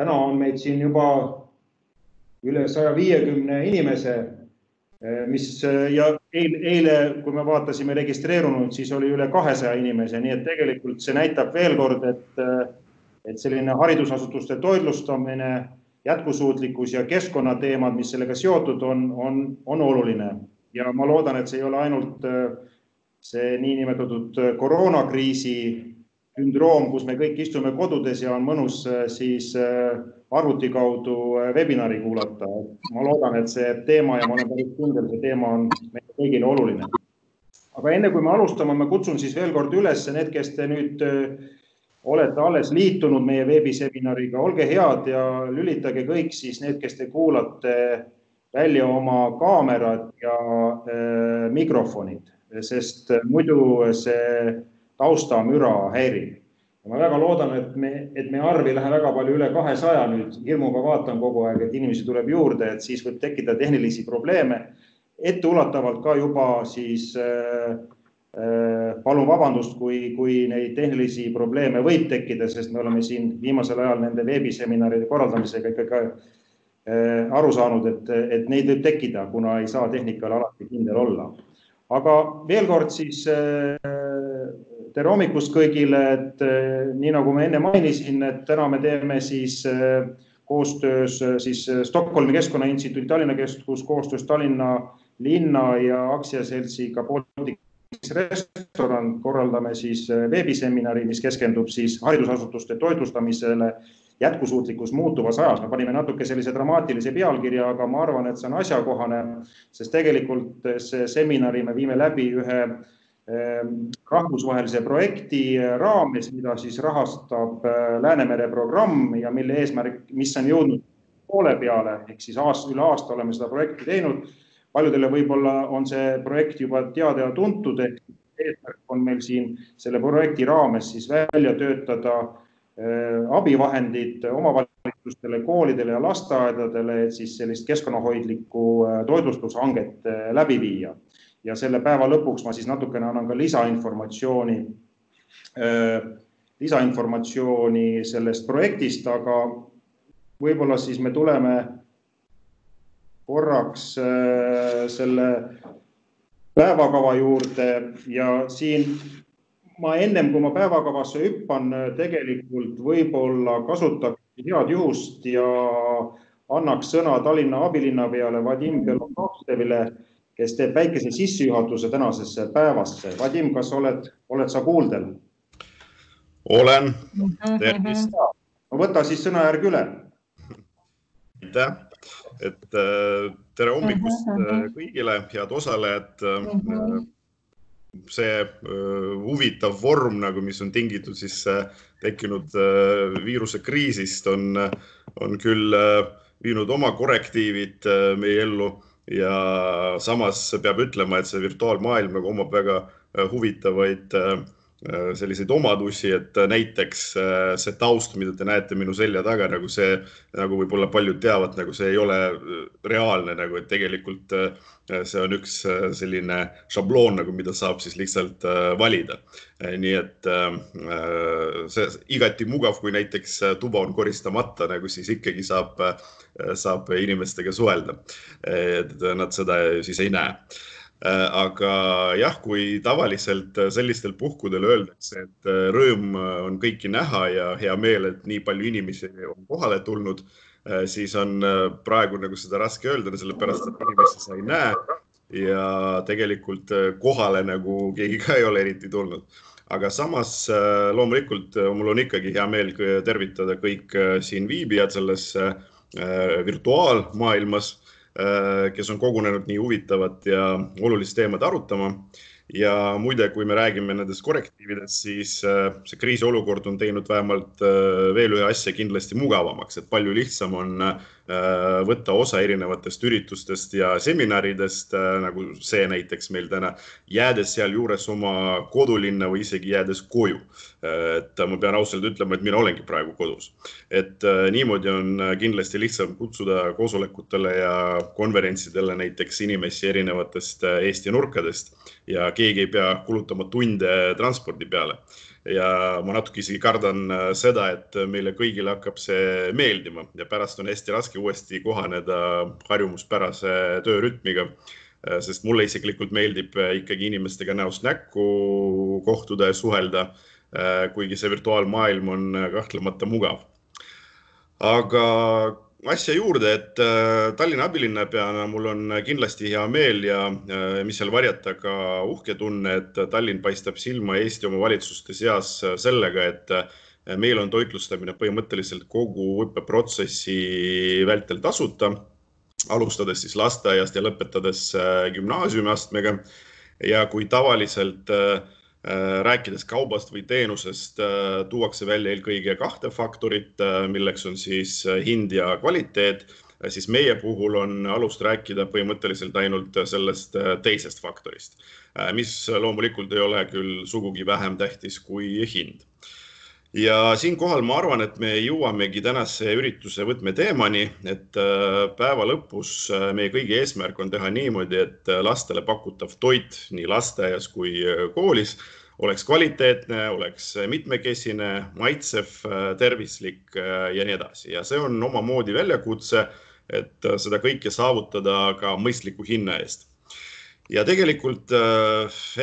täna on meid siin juba üle saja viiekümne inimese, mis ja eile, eile, kui me vaatasime registreerunud, siis oli üle kahesaja inimese, nii et tegelikult see näitab veel kord, et, et selline haridusasutuste toitlustamine, jätkusuutlikkus ja keskkonnateemad, mis sellega seotud on, on, on oluline. Ja ma loodan, et see ei ole ainult see niinimetatud koroonakriisi sündroom, kus me kõik istume kodudes ja on mõnus siis arvuti kaudu webinari kuulata. ma loodan, et see teema ja ma olen päris kindel, see teema on meile kõigile oluline. aga enne kui me alustame, ma kutsun siis veel kord üles need, kes te nüüd olete alles liitunud meie veebiseminariga, olge head ja lülitage kõik siis need, kes te kuulate välja oma kaamerad ja äh, mikrofonid sest muidu see taustamüra häirib. ma väga loodan, et me, et meie arv ei lähe väga palju üle kahesaja nüüd, hirmuga vaatan kogu aeg, et inimesi tuleb juurde, et siis võib tekkida tehnilisi probleeme. etteulatavalt ka juba siis äh, äh, palun vabandust, kui, kui neid tehnilisi probleeme võib tekkida, sest me oleme siin viimasel ajal nende veebiseminaride korraldamisega ikkagi äh, aru saanud, et, et neid võib tekkida, kuna ei saa tehnikal alati kindel olla aga veel kord siis äh, tere hommikust kõigile, et äh, nii nagu ma enne mainisin, et täna me teeme siis äh, koostöös siis Stockholmi Keskkonnainstituudi Tallinna Keskus koostöös Tallinna linna ja aktsiaseltsiga Baltic restoran korraldame siis veebiseminari, mis keskendub siis haridusasutuste toitlustamisele jätkusuutlikkus muutuvas ajas, me panime natuke sellise dramaatilise pealkirja, aga ma arvan, et see on asjakohane, sest tegelikult see seminari me viime läbi ühe rahvusvahelise projekti raames, mida siis rahastab äh, Läänemere programm ja mille eesmärk, mis on jõudnud poole peale, ehk siis aasta, üle aasta oleme seda projekti teinud. paljudele võib-olla on see projekt juba teada ja tuntud, ehk eesmärk on meil siin selle projekti raames siis välja töötada Äh, abivahendid omavalitsustele, koolidele ja lasteaedadele, et siis sellist keskkonnahoidlikku toitlustushanget läbi viia. Ja selle päeva lõpuks ma siis natukene annan ka lisainformatsiooni, lisainformatsiooni sellest projektist, aga võib-olla siis me tuleme korraks selle päevakava juurde ja siin ma ennem kui ma päevakavasse hüppan, tegelikult võib-olla kasutaks head juhust ja annaks sõna Tallinna abilinnapeale Vadim Belobrovtsevile, kes teeb väikese sissejuhatuse tänasesse päevasse. Vadim, kas oled, oled sa kuuldel? olen, tervist. no võta siis sõnajärg üle. aitäh, et äh, tere hommikust äh, kõigile, head osalejad see huvitav vorm nagu, mis on tingitud siis tekkinud viirusekriisist, on, on küll viinud oma korrektiivid meie ellu ja samas peab ütlema, et see virtuaalmaailm nagu omab väga huvitavaid Äh, selliseid omadusi, et äh, näiteks äh, see taust, mida te näete minu selja taga, nagu see, nagu võib-olla paljud teavad, nagu see ei ole reaalne, nagu et tegelikult see on üks selline šabloon nagu, mida saab siis lihtsalt valida. nii et see igati mugav, kui näiteks tuba on koristamata, nagu siis ikkagi saab, saab inimestega suhelda. et nad seda siis ei näe Äh, aga jah, kui tavaliselt äh, sellistel puhkudel öeldakse, et äh, rõõm on kõiki näha ja hea meel, et nii palju inimesi on kohale tulnud, siis on praegu nagu seda raske öelda, sellepärast et inimesi sa ei näe ja tegelikult kohale nagu keegi ka ei ole eriti tulnud. aga samas loomulikult mul on ikkagi hea meel tervitada kõik siin viibijad selles virtuaalmaailmas Äh, kes on kogunenud nii huvitavat ja olulist teemat arutama. ja muide, kui me räägime nendest korrektiividest, siis äh, see kriisiolukord on teinud vähemalt äh, veel ühe asja kindlasti mugavamaks, et palju lihtsam on Äh, võtta osa erinevatest üritustest ja seminaridest, äh, nagu see näiteks meil täna, jäädes sealjuures oma kodulinna või isegi jäädes koju. Äh, et ma pean ausalt ütlema, et mina olengi praegu kodus. et niimoodi on kindlasti lihtsam kutsuda koosolekutele ja konverentsidele näiteks inimesi erinevatest Eesti nurkadest ja keegi ei pea kulutama tunde transpordi peale ja ma natuke isegi kardan seda, et meile kõigile hakkab see meeldima ja pärast on hästi raske uuesti kohaneda harjumuspärase töörütmiga sest mulle isiklikult meeldib ikkagi inimestega näost näkku kohtuda ja suhelda, kuigi see virtuaalmaailm on kahtlemata mugav. aga asja juurde, et äh, Tallinna abilinnapeana mul on kindlasti hea meel ja äh, mis seal varjata ka uhke tunne, et Tallinn paistab silma Eesti omavalitsuste seas sellega, et äh, meil on toitlustamine põhimõtteliselt kogu õppeprotsessi vältel tasuta, alustades siis lasteaiast ja lõpetades gümnaasiumiastmega. ja kui tavaliselt äh, Äh, rääkides kaubast või teenusest, äh, tuuakse välja eelkõige kahte faktorit, äh, milleks on siis hind ja kvaliteet, siis meie puhul on alust rääkida põhimõtteliselt ainult sellest teisest faktorist, mis loomulikult ei ole küll sugugi vähem tähtis kui hind ja siinkohal ma arvan, et me jõuamegi tänase ürituse võtmeteemani, et päeva lõpus meie kõigi eesmärk on teha niimoodi, et lastele pakutav toit nii lasteaias kui koolis oleks kvaliteetne, oleks mitmekesine, maitsev, tervislik ja nii edasi. Ja see on omamoodi väljakutse, et seda kõike saavutada ka mõistliku hinna eest ja tegelikult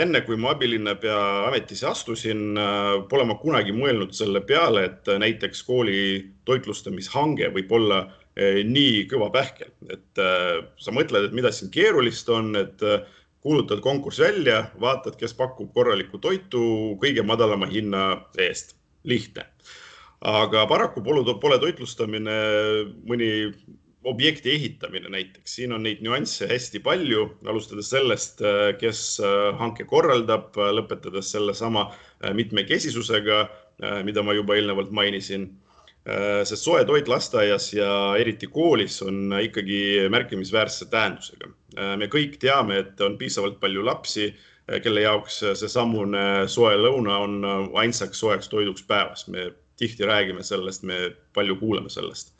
enne, kui ma abilinnapea ametisse astusin, pole ma kunagi mõelnud selle peale, et näiteks kooli toitlustamishange võib olla nii kõva pähkel, et sa mõtled, et mida siin keerulist on, et kuulutad konkursi välja, vaatad, kes pakub korralikku toitu kõige madalama hinna eest. lihtne. aga paraku pole, pole toitlustamine mõni objekti ehitamine näiteks, siin on neid nüansse hästi palju, alustades sellest, kes hanke korraldab, lõpetades sellesama mitmekesisusega, mida ma juba eelnevalt mainisin Äh, sest soe toit lasteaias ja eriti koolis on ikkagi märkimisväärse tähendusega. Äh, me kõik teame, et on piisavalt palju lapsi, äh, kelle jaoks seesamune soe lõuna on ainsaks soojaks toiduks päevas. me tihti räägime sellest, me palju kuuleme sellest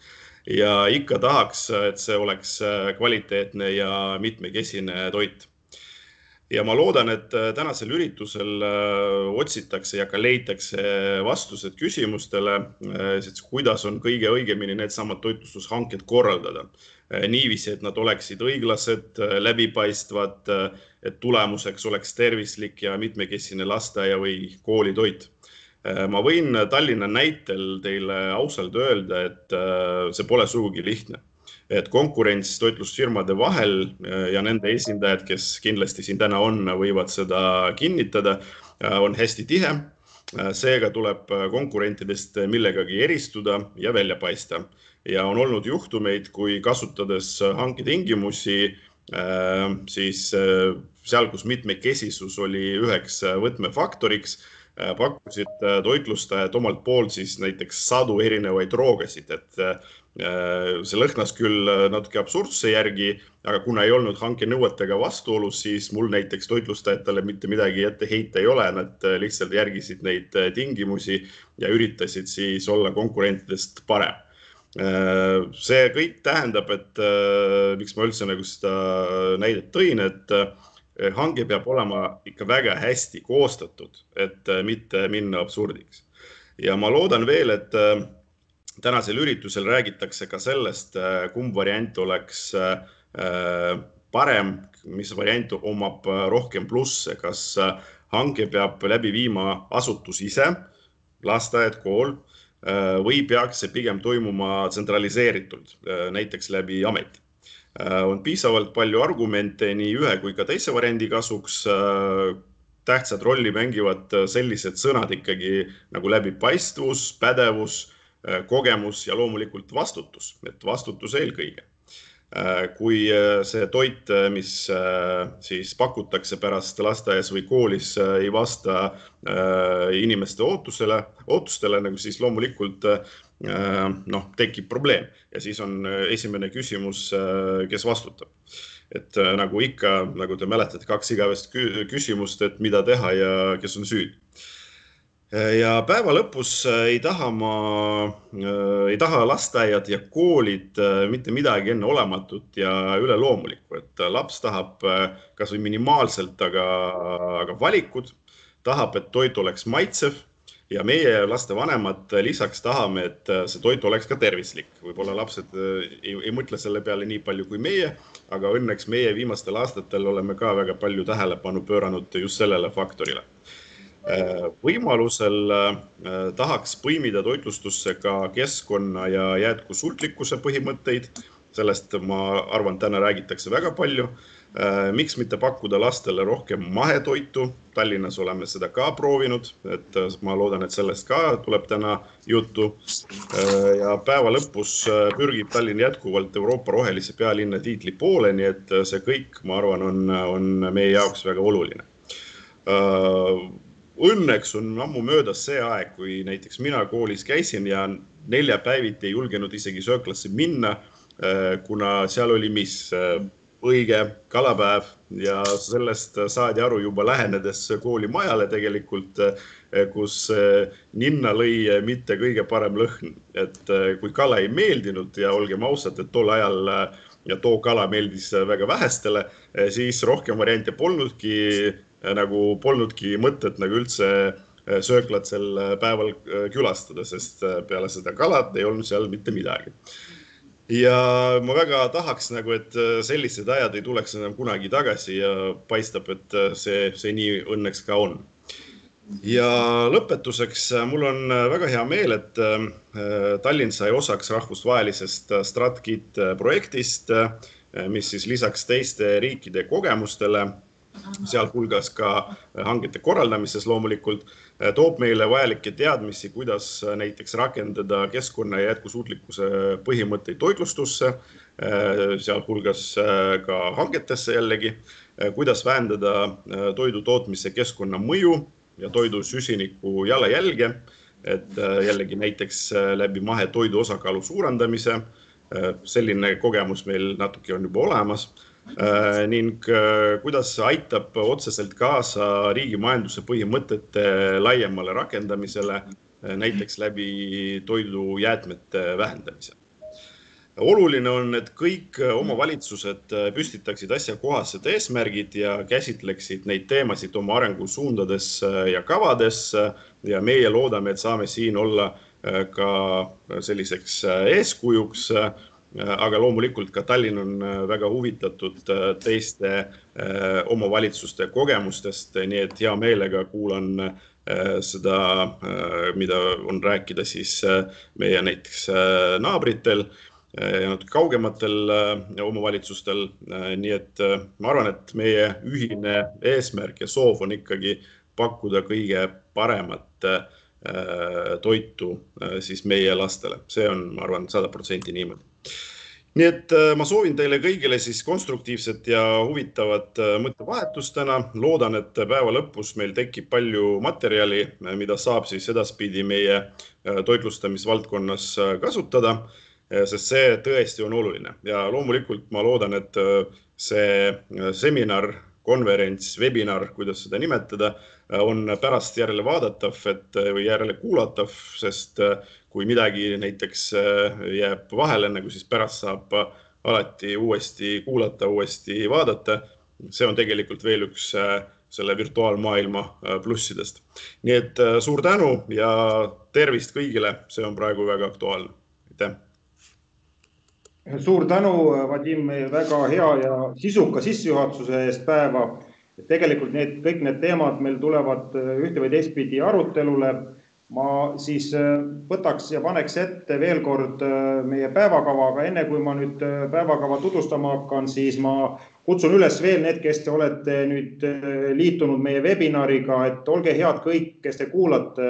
ja ikka tahaks, et see oleks kvaliteetne ja mitmekesine toit ja ma loodan, et äh, tänasel üritusel äh, otsitakse ja ka leitakse vastused küsimustele, äh, kuidas on kõige õigemini needsamad toitlustushanked korraldada. niiviisi, et nad oleksid õiglased, läbipaistvad, et tulemuseks oleks tervislik ja mitmekesine lasteaia või koolitoit. Ma võin Tallinna näitel teile ausalt öelda, et see pole sugugi lihtne et konkurents toitlustusfirmade vahel ja nende esindajad, kes kindlasti siin täna on, võivad seda kinnitada, on hästi tihe. Seega tuleb konkurentidest millegagi eristuda ja välja paista ja on olnud juhtumeid, kui kasutades hanketingimusi, siis seal, kus mitmekesisus oli üheks võtmefaktoriks, pakkusid toitlustajad omalt poolt siis näiteks sadu erinevaid roogasid, et Äh, see lõhnas küll äh, natuke absurdse järgi, aga kuna ei olnud hanke nõuetega vastuolus, siis mul näiteks toitlustajatele mitte midagi ette heita ei ole, nad äh, lihtsalt järgisid neid tingimusi ja üritasid siis olla konkurentidest parem. see kõik tähendab, et miks ma üldse nagu seda näidet tõin, et hange peab olema ikka väga hästi koostatud, et mitte minna absurdiks. ja ma loodan veel, et tänasel üritusel räägitakse ka sellest, kumb variant oleks parem, mis variant omab rohkem plusse, kas hange peab läbi viima asutus ise, lasteaed, kool või peaks see pigem toimuma tsentraliseeritult, näiteks läbi ameti. On piisavalt palju argumente nii ühe kui ka teise variandi kasuks. tähtsat rolli mängivad sellised sõnad ikkagi nagu läbipaistvus, pädevus Äh, kogemus ja loomulikult vastutus, et vastutus eelkõige. Äh, kui äh, see toit, mis siis pakutakse pärast lasteaias või koolis, ei vasta inimeste ootusele, ootustele, nagu siis loomulikult noh, tekib probleem. Ja siis on esimene küsimus, kes vastutab. Et nagu ikka, nagu te mäletate, kaks igavest küsimust, et mida teha ja kes on süüdi ja päeva lõpus äh, ei taha ma, äh, ei taha lasteaiad ja koolid äh, mitte midagi enneolematut ja üleloomulikku, et laps tahab kasvõi minimaalselt, aga, aga valikut, tahab, et toit oleks maitsev ja meie lastevanemad lisaks tahame, et see toit oleks ka tervislik. võib-olla lapsed ei, ei mõtle selle peale nii palju kui meie, aga õnneks meie viimastel aastatel oleme ka väga palju tähelepanu pööranud just sellele faktorile võimalusel tahaks põimida toitlustusse ka keskkonna ja jätkusuutlikkuse põhimõtteid. sellest ma arvan, täna räägitakse väga palju Äh, miks mitte pakkuda lastele rohkem mahetoitu? Tallinnas oleme seda ka proovinud, et äh, ma loodan, et sellest ka tuleb täna juttu. Äh, ja päeva lõpus pürgib Tallinn jätkuvalt Euroopa rohelise pealinna tiitli poole, nii et see kõik, ma arvan, on, on meie jaoks väga oluline. Õnneks on ammu möödas see aeg, kui näiteks mina koolis käisin ja neljapäeviti ei julgenud isegi sööklasse minna, kuna seal oli mis õige kalapäev ja sellest saadi aru juba lähenedes koolimajale tegelikult, kus ninna lõi mitte kõige parem lõhn, et kui kala ei meeldinud ja olgem ausad, et tol ajal ja too kala meeldis väga vähestele, siis rohkem variante polnudki, nagu polnudki mõtet nagu üldse sööklat sel päeval külastada, sest peale seda kalat ei olnud seal mitte midagi ja ma väga tahaks nagu, et äh, sellised ajad ei tuleks enam kunagi tagasi ja paistab, et äh, see, see nii õnneks ka on. ja lõpetuseks, äh, mul on väga hea meel, et Tallinn sai osaks rahvusvahelisest StratKit projektist, mis siis lisaks teiste riikide kogemustele, sealhulgas ka hangete korraldamises loomulikult Äh, toob meile vajalikke teadmisi, kuidas äh, näiteks rakendada keskkonna ja jätkusuutlikkuse põhimõtteid toitlustusse, äh, sealhulgas ka hangetesse jällegi, kuidas vähendada toidu tootmise keskkonnamõju ja toidu süsiniku jalajälge, et jällegi näiteks läbi mahetoidu osakaalu suurendamise. selline kogemus meil natuke on juba olemas Äh, ning äh, kuidas see aitab otseselt kaasa riigi majanduse põhimõtete laiemale rakendamisele, äh, näiteks läbi toidujäätmete vähendamise. oluline on, et kõik omavalitsused püstitaksid asjakohased eesmärgid ja käsitleksid neid teemasid oma arengusuundades ja kavades ja meie loodame, et saame siin olla ka selliseks eeskujuks aga loomulikult ka Tallinn on äh, väga huvitatud äh, teiste äh, omavalitsuste kogemustest, nii et hea meelega kuulan seda, mida on rääkida siis meie näiteks naabritel ja natuke kaugematel omavalitsustel. nii et ma arvan, et meie ühine eesmärk ja soov on ikkagi pakkuda kõige paremat toitu siis meie lastele, see on, ma arvan, sada protsenti niimoodi nii et äh, ma soovin teile kõigile siis konstruktiivset ja huvitavat äh, mõttevahetust täna. loodan, et päeva lõpus meil tekib palju materjali, äh, mida saab siis edaspidi meie toitlustamisvaldkonnas kasutada, sest see tõesti on oluline ja loomulikult ma loodan, et see seminar, konverents, webinar, kuidas seda nimetada, on pärast järele vaadatav, et või järele kuulatav, sest kui midagi näiteks äh, jääb vahele, nagu siis pärast saab alati uuesti kuulata, uuesti vaadata. see on tegelikult veel üks äh, selle virtuaalmaailma plussidest. nii et suur tänu ja tervist kõigile, see on praegu väga aktuaalne. aitäh. Suur tänu, Vadim, väga hea ja sisuka sissejuhatuse eest päeva. tegelikult need kõik need teemad meil tulevad ühte või teistpidi arutelule ma siis äh, võtaks ja paneks ette veel kord äh, meie päevakava, aga enne kui ma nüüd äh, päevakava tutvustama hakkan, siis ma kutsun üles veel need, kes te olete nüüd liitunud meie webinariga, et olge head kõik, kes te kuulate,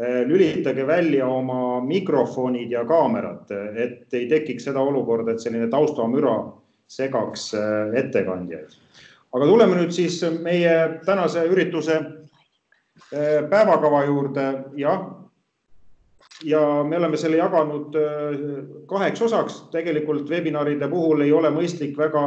lülitage välja oma mikrofonid ja kaamerad, et ei tekiks seda olukorda, et selline taustamüra segaks ettekandjaid. aga tuleme nüüd siis meie tänase ürituse Äh, päevakava juurde, jah. ja me oleme selle jaganud äh, kaheks osaks, tegelikult webinaride puhul ei ole mõistlik väga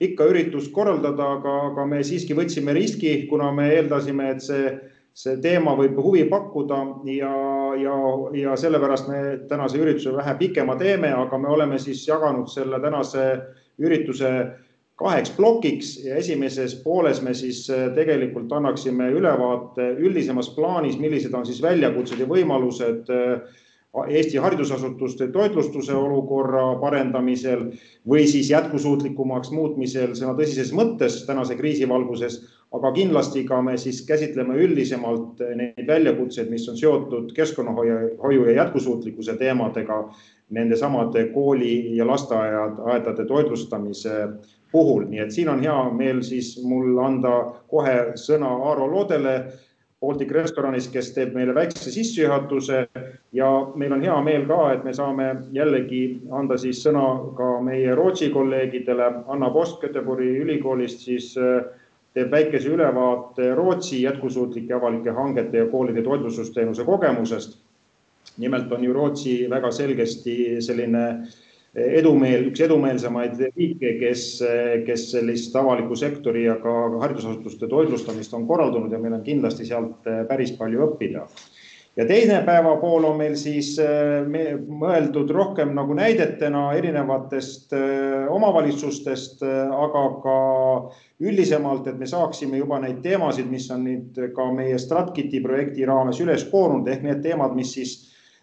pikka üritust korraldada, aga, aga me siiski võtsime riski, kuna me eeldasime, et see, see teema võib huvi pakkuda ja, ja, ja sellepärast me tänase ürituse vähe pikema teeme, aga me oleme siis jaganud selle tänase ürituse kaheks plokiks ja esimeses pooles me siis tegelikult annaksime ülevaate üldisemas plaanis, millised on siis väljakutsed ja võimalused Eesti haridusasutuste toitlustuse olukorra parendamisel või siis jätkusuutlikumaks muutmisel sõna tõsises mõttes tänase kriisi valguses, aga kindlasti ka me siis käsitleme üldisemalt neid väljakutseid, mis on seotud keskkonnahoiu ja jätkusuutlikkuse teemadega nende samade kooli ja lasteaedade toitlustamise puhul, nii et siin on hea meel siis mul anda kohe sõna Aaro Loodele Baltic Restoranis, kes teeb meile väikse sissejuhatuse ja meil on hea meel ka, et me saame jällegi anda siis sõna ka meie Rootsi kolleegidele. Anna Post Göteborgi ülikoolist siis äh, teeb väikese ülevaate Rootsi jätkusuutlike avalike hangete ja koolide toitlustusteenuse kogemusest. nimelt on ju Rootsi väga selgesti selline edumeel, üks edumeelsemaid riike, kes, kes sellist avaliku sektori ja ka haridusasutuste toitlustamist on korraldanud ja meil on kindlasti sealt päris palju õppida. Ja teine päevapool on meil siis me, mõeldud rohkem nagu näidetena erinevatest omavalitsustest, aga ka üldisemalt, et me saaksime juba neid teemasid, mis on nüüd ka meie StratKiti projekti raames üles koorunud ehk need teemad, mis siis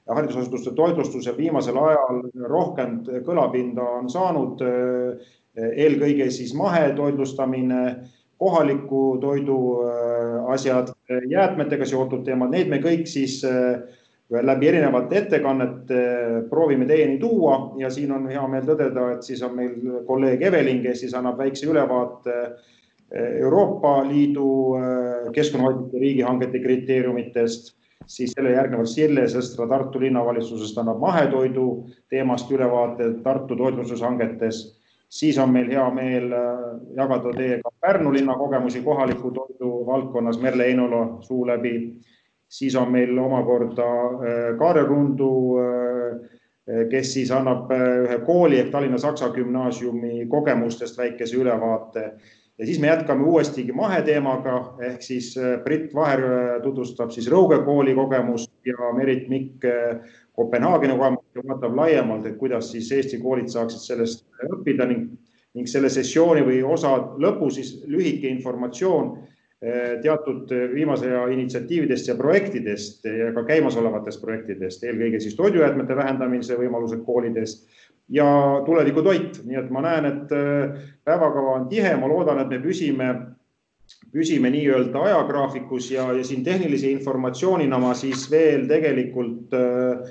haridusasutuste toitlustusel viimasel ajal rohkem kõlapinda on saanud. eelkõige siis mahetoitlustamine, kohaliku toidu äh, asjad, jäätmetega seotud teemad, need me kõik siis äh, läbi erinevate ettekannete proovime teieni tuua ja siin on hea meel tõdeda, et siis on meil kolleeg Evelin, kes siis annab väikse ülevaate Euroopa Liidu äh, keskkonnahoidlike riigihangete kriteeriumitest siis selle järgnevalt Sille Sõstra Tartu linnavalitsusest annab mahetoidu teemast ülevaate Tartu toitlustushangetes. Siis on meil hea meel äh, jagada teiega Pärnu linna kogemusi kohaliku toidu valdkonnas Merle Einolo suu läbi. siis on meil omakorda äh, Kaarel Rundu, äh, kes siis annab ühe kooli ehk Tallinna Saksa Gümnaasiumi kogemustest väikese ülevaate ja siis me jätkame uuestigi maheteemaga ehk siis Brit Vaher tutvustab siis Rõuge kooli kogemust ja Merit Mikk Kopenhaageni kogemust ja vaatab laiemalt, et kuidas siis Eesti koolid saaksid sellest õppida ning, ning selle sessiooni või osa lõpu siis lühike informatsioon teatud viimase aja initsiatiividest ja projektidest ja ka käimasolevatest projektidest, eelkõige siis toidujäätmete vähendamise võimalused koolides ja tulevikutoit, nii et ma näen, et äh, päevakava on tihe, ma loodan, et me püsime, püsime nii-öelda ajagraafikus ja, ja siin tehnilise informatsioonina ma siis veel tegelikult äh,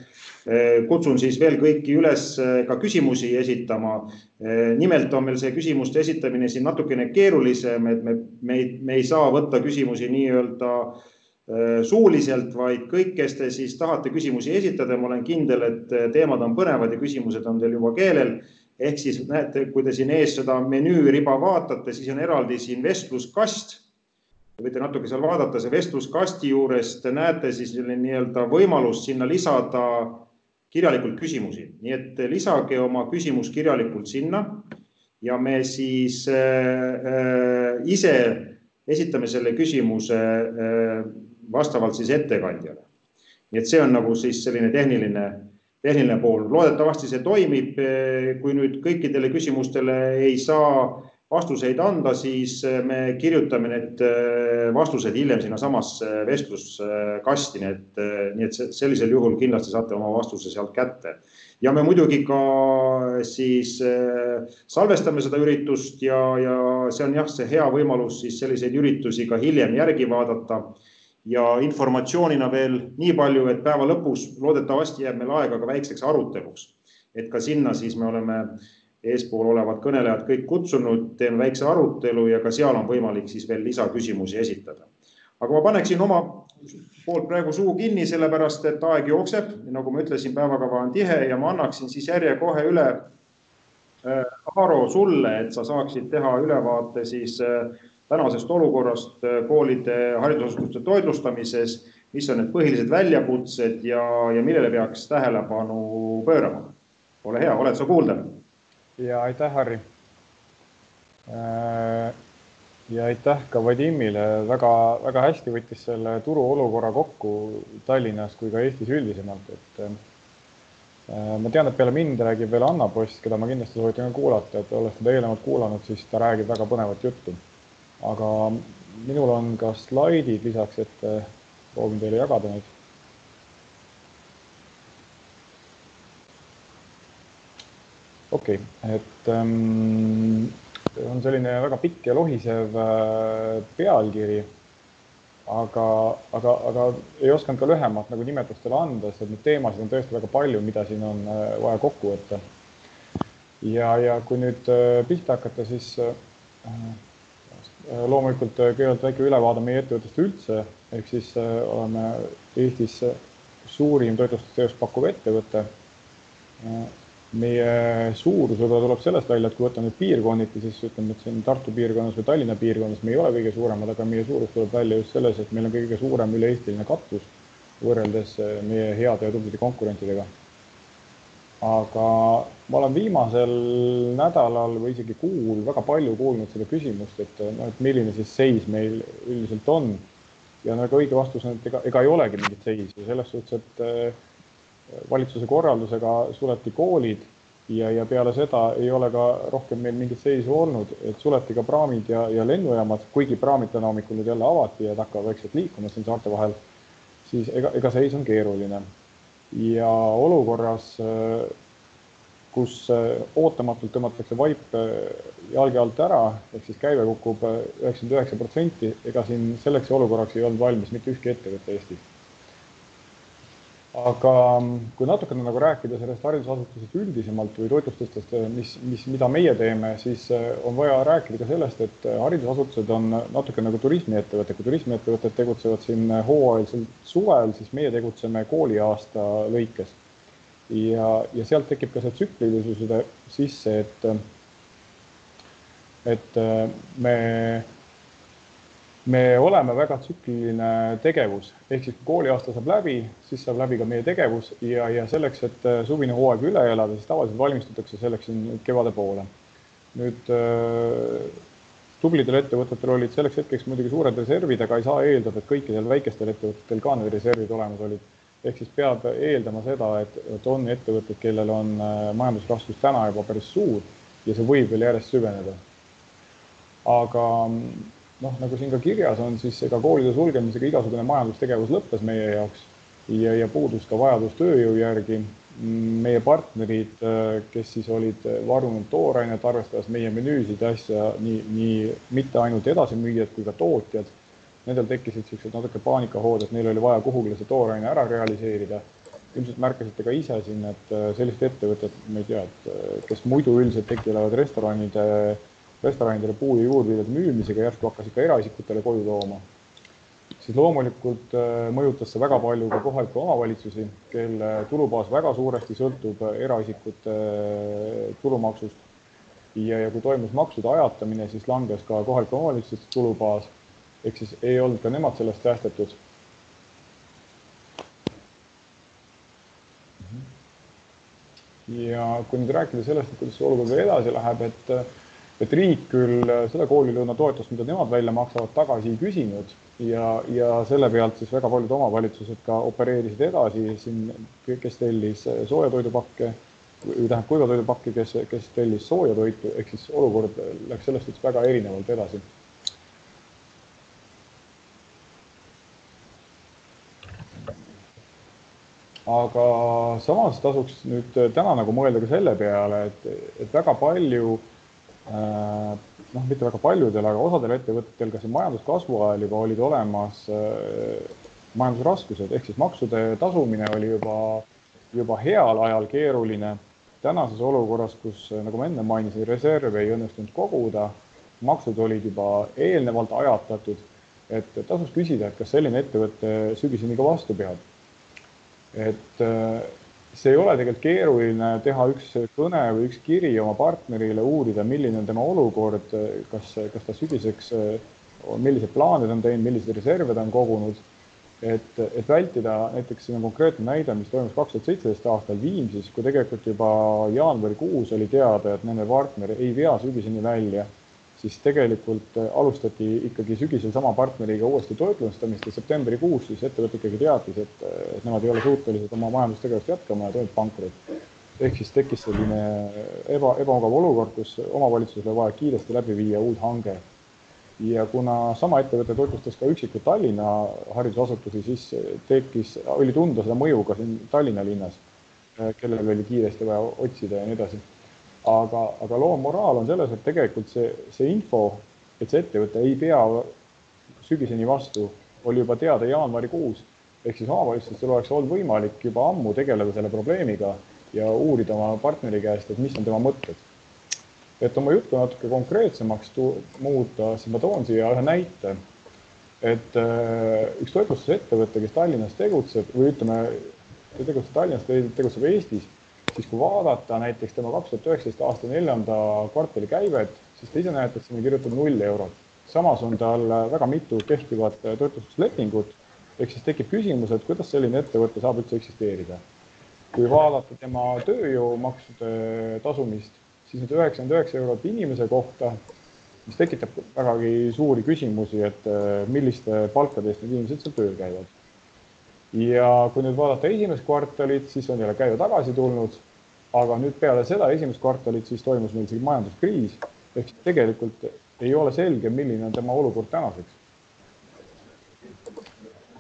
äh, kutsun siis veel kõiki üles ka küsimusi esitama. nimelt on meil see küsimuste esitamine siin natukene keerulisem, et me, me ei, me ei saa võtta küsimusi nii-öelda äh, Äh, suuliselt, vaid kõik, kes te siis tahate küsimusi esitada, ma olen kindel, et äh, teemad on põnevad ja küsimused on teil juba keelel. Ehk siis näete, kui te siin ees seda menüüriba vaatate, siis on eraldi siin vestluskast. võite natuke seal vaadata, see vestluskasti juures te näete siis nii-öelda võimalust sinna lisada kirjalikult küsimusi, nii et lisage oma küsimus kirjalikult sinna ja me siis äh, äh, ise esitame selle küsimuse äh, vastavalt siis ettekandjale. nii et see on nagu siis selline tehniline, tehniline pool, loodetavasti see toimib. kui nüüd kõikidele küsimustele ei saa vastuseid anda, siis me kirjutame need vastused hiljem sinnasamasse vestluskasti, nii et, nii et sellisel juhul kindlasti saate oma vastuse sealt kätte. ja me muidugi ka siis salvestame seda üritust ja, ja see on jah, see hea võimalus siis selliseid üritusi ka hiljem järgi vaadata ja informatsioonina veel nii palju, et päeva lõpus loodetavasti jääb meil aega ka väikseks aruteluks. et ka sinna siis me oleme eespool olevad kõnelejad kõik kutsunud, teeme väikse arutelu ja ka seal on võimalik siis veel lisaküsimusi esitada. aga ma paneksin oma poolt praegu suu kinni, sellepärast et aeg jookseb, nagu ma ütlesin, päevakava on tihe ja ma annaksin siis järje kohe üle äh, Aaro sulle, et sa saaksid teha ülevaate siis äh, tänasest olukorrast äh, koolide haridusasutuste toitlustamises, mis on need põhilised väljakutsed ja, ja millele peaks tähelepanu pöörama? ole hea, oled sa kuulda? ja aitäh, Harri. Äh, ja aitäh ka Vadimile, väga-väga hästi võttis selle turuolukorra kokku Tallinnas kui ka Eestis üldisemalt, et ma tean, et peale mind räägib veel Anna Post, keda ma kindlasti soovitan kuulata, et olles teda eelnevalt kuulanud, siis ta räägib väga põnevat juttu. Aga minul on ka slaidid lisaks, et proovin teile jagada neid. okei okay,, et ähm, on selline väga pikk ja lohisev äh, pealkiri aga, aga, aga ei osanud ka lühemat nagu nimetust talle anda, sest neid teemasid on tõesti väga palju, mida siin on äh, vaja kokku võtta. ja, ja kui nüüd äh, pihta hakata, siis äh, loomulikult kõigepealt väike ülevaade meie ettevõttest üldse, ehk siis oleme Eestis suurim toitlustusteenust pakkuv ettevõte meie suurus võib-olla tuleb sellest välja, et kui võtame nüüd piirkonniti, siis ütleme, et siin Tartu piirkonnas või Tallinna piirkonnas me ei ole kõige suuremad, aga meie suurus tuleb välja just selles, et meil on kõige suurem üle-eestiline katvus võrreldes meie heade ja tublide konkurentidega. Aga ma olen viimasel nädalal või isegi kuul väga palju kuulnud seda küsimust, et noh, et milline siis seis meil üldiselt on. ja nagu õige vastus on, et ega, ega ei olegi mingit seisu selles suhtes, et eh, valitsuse korraldusega suleti koolid ja, ja peale seda ei ole ka rohkem meil mingit seisu olnud, et suleti ka praamid ja, ja lennujaamad, kuigi praamid täna hommikul nüüd jälle avati ja hakkavad vaikselt liikuma siin saarte vahel, siis ega, ega seis on keeruline. Ja olukorras, kus ootamatult tõmmatakse vaip jalge alt ära, ehk siis käive kukub üheksakümmend üheksa protsenti, ega siin selleks olukorraks ei olnud valmis mitte ükski ettevõte Eestis aga kui natukene nagu rääkida sellest haridusasutusest üldisemalt või toitlustustest, mis, mis, mida meie teeme, siis eh, on vaja rääkida ka sellest, et eh, haridusasutused on natuke nagu turismiettevõtted, kui turismiettevõtted tegutsevad siin hooajalisel suvel, siis meie tegutseme kooliaasta lõikes. ja, ja sealt tekib ka see tsüklilisuse sisse, et, et eh, me me oleme väga tsükliline tegevus, ehk siis kui kooliaasta saab läbi, siis saab läbi ka meie tegevus ja, ja selleks, et äh, suvine hooaeg üle elada, siis tavaliselt valmistutakse selleks kevade poole. nüüd äh, tublidel ettevõtetel olid selleks hetkeks muidugi suured reservid, aga ei saa eeldada, et kõikidel väikestel ettevõtetel ka need reservid olemas olid. ehk siis peab eeldama seda, et, et on ettevõtted, kellel on äh, majandusraskus täna juba päris suur ja see võib veel järjest süveneda. aga noh, nagu siin ka kirjas on, siis ega koolide sulgemisega igasugune majandustegevus lõppes meie jaoks ja, ja puudus ka vajadus tööjõu järgi. meie partnerid, kes siis olid varunud toorainet, arvestades meie menüüsid ja asja, nii, nii mitte ainult edasimüüjad kui ka tootjad, nendel tekkisid niisugused natuke paanikahood, et neil oli vaja kuhugile see tooraine ära realiseerida ilmselt märkasite ka ise siin, et sellist ettevõtet, ma ei tea, et kes muidu üldiselt tegelevad restoranide restoranidele puu- ja juurviljade müümisega järsku hakkas ikka eraisikutele koju tooma, siis loomulikult äh, mõjutas see väga palju ka kohalikke omavalitsusi, kelle tulubaas väga suuresti sõltub äh, eraisikute äh, tulumaksust. ja, ja kui toimus maksude ajatamine, siis langes ka kohalike omavalitsuste tulubaas. ehk siis ei olnud ka nemad sellest säästetud ja kui nüüd rääkida sellest, et kuidas see olukord edasi läheb, et et riik küll seda koolilõuna toetust, mida nemad välja maksavad, tagasi ei küsinud. Ja, ja selle pealt siis väga paljud omavalitsused ka opereerisid edasi siin, kes tellis soojatoidupakke või tähendab kuivatoidupakke, kes, kes tellis sooja toitu, ehk siis olukord läks selles suhtes väga erinevalt edasi. Aga samas tasuks nüüd täna nagu mõelda ka selle peale, et, et väga palju Äh, noh, mitte väga paljudel, aga osadel ettevõtetel ka siin majanduskasvu ajal juba olid olemas äh, majandusraskused ehk siis maksude tasumine oli juba, juba heal ajal keeruline. tänases olukorras, kus nagu ma enne mainisin, reserve ei õnnestunud koguda, maksud olid juba eelnevalt ajatatud, et tasuks küsida, et kas selline ettevõte sügiseni ka vastu peab. et äh, see ei ole tegelikult keeruline teha üks kõne või üks kiri oma partnerile, uurida, milline on tema olukord, kas, kas ta sügiseks, millised plaanid on teinud, milliseid reserve ta on kogunud. et, et vältida näiteks siin on konkreetne näide, mis toimus kaks tuhat seitseteist aastal Viimsis, kui tegelikult juba jaanuarikuus oli teada, et nende partner ei vea sügiseni välja siis tegelikult äh, alustati ikkagi sügisel sama partneriga uuesti toitlustamist ja septembrikuus siis ettevõte ikkagi teatas, et, et nemad ei ole suutelised oma majandustegevust jätkama ja toimub pankrot. ehk siis tekkis selline eba, ebamugav olukord, kus omavalitsusel oli vaja kiiresti läbi viia uus hange. ja kuna sama ettevõte toitlustas ka üksikuid Tallinna haridusasutusi, siis tekkis, oli tunda seda mõju ka siin Tallinna linnas, kellel oli kiiresti vaja otsida ja nii edasi. Aga, aga loo moraal on selles, et tegelikult see, see info, et see ettevõte ei pea sügiseni vastu, oli juba teada jaanuarikuus ehk siis omavalitsustel oleks olnud võimalik juba ammu tegeleda selle probleemiga ja uurida oma partneri käest, et mis on tema mõtted. et oma juttu natuke konkreetsemaks muuta, siis ma toon siia ühe näite. et äh, üks toitlustusettevõte, kes Tallinnas tegutseb või ütleme, ei tegutse Tallinnas, ta tegutseb Eestis, siis kui vaadata näiteks tema kaks tuhat üheksateist aasta neljanda kvartali käivet, siis te ise näete, et sinna kirjutab null eurot. samas on tal väga mitu kehtivat toitlustuslepingut ehk siis tekib küsimus, et kuidas selline ettevõte saab üldse eksisteerida kui vaadata tema tööjõumaksude tasumist, siis need üheksakümmend üheksa eurot inimese kohta, mis tekitab vägagi suuri küsimusi, et äh, milliste palkade eest need inimesed seal tööl käivad. ja kui nüüd vaadata esimest kvartalit, siis on jälle käive tagasi tulnud, aga nüüd peale seda esimest kvartalit siis toimus meil isegi majanduskriis, ehk tegelikult ei ole selge, milline on tema olukord tänaseks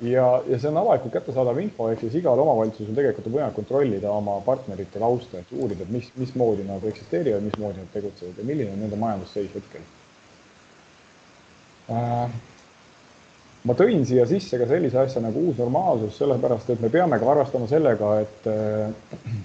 ja, ja see on avalikult kättesaadav info, ehk siis igal omavalitsusel tegelikult on võimalik kontrollida oma partnerite tausta, et uurida, et mis, mismoodi nad eksisteerivad, mismoodi nad tegutsevad ja milline on nende majandusseis hetkel äh,. ma tõin siia sisse ka sellise asja nagu uus normaalsus, sellepärast et me peame ka arvestama sellega, et äh,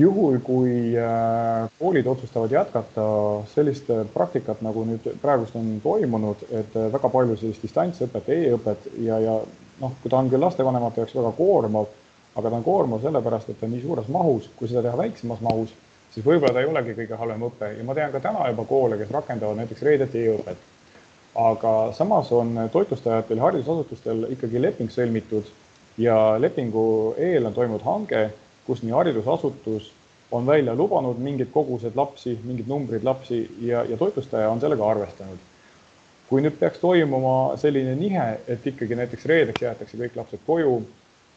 juhul, kui äh, koolid otsustavad jätkata sellist praktikat, nagu nüüd praegust on toimunud, et äh, väga palju sellist distantsõpet e, e-õpet ja, ja noh, kui ta on küll lastevanemate jaoks väga koormav, aga ta on koormav sellepärast, et ta on nii suures mahus, kui seda teha väiksemas mahus, siis võib-olla ta ei olegi kõige halvem õpe ja ma tean ka täna juba koole, kes rakendavad näiteks reedeti e-õpet. aga samas on toitlustajatel ja haridusasutustel ikkagi leping sõlmitud ja lepingu eel on toimunud hange kus nii haridusasutus on välja lubanud mingid kogused lapsi, mingid numbrid lapsi ja, ja toitlustaja on sellega arvestanud. kui nüüd peaks toimuma selline nihe, et ikkagi näiteks reedeks jäetakse kõik lapsed koju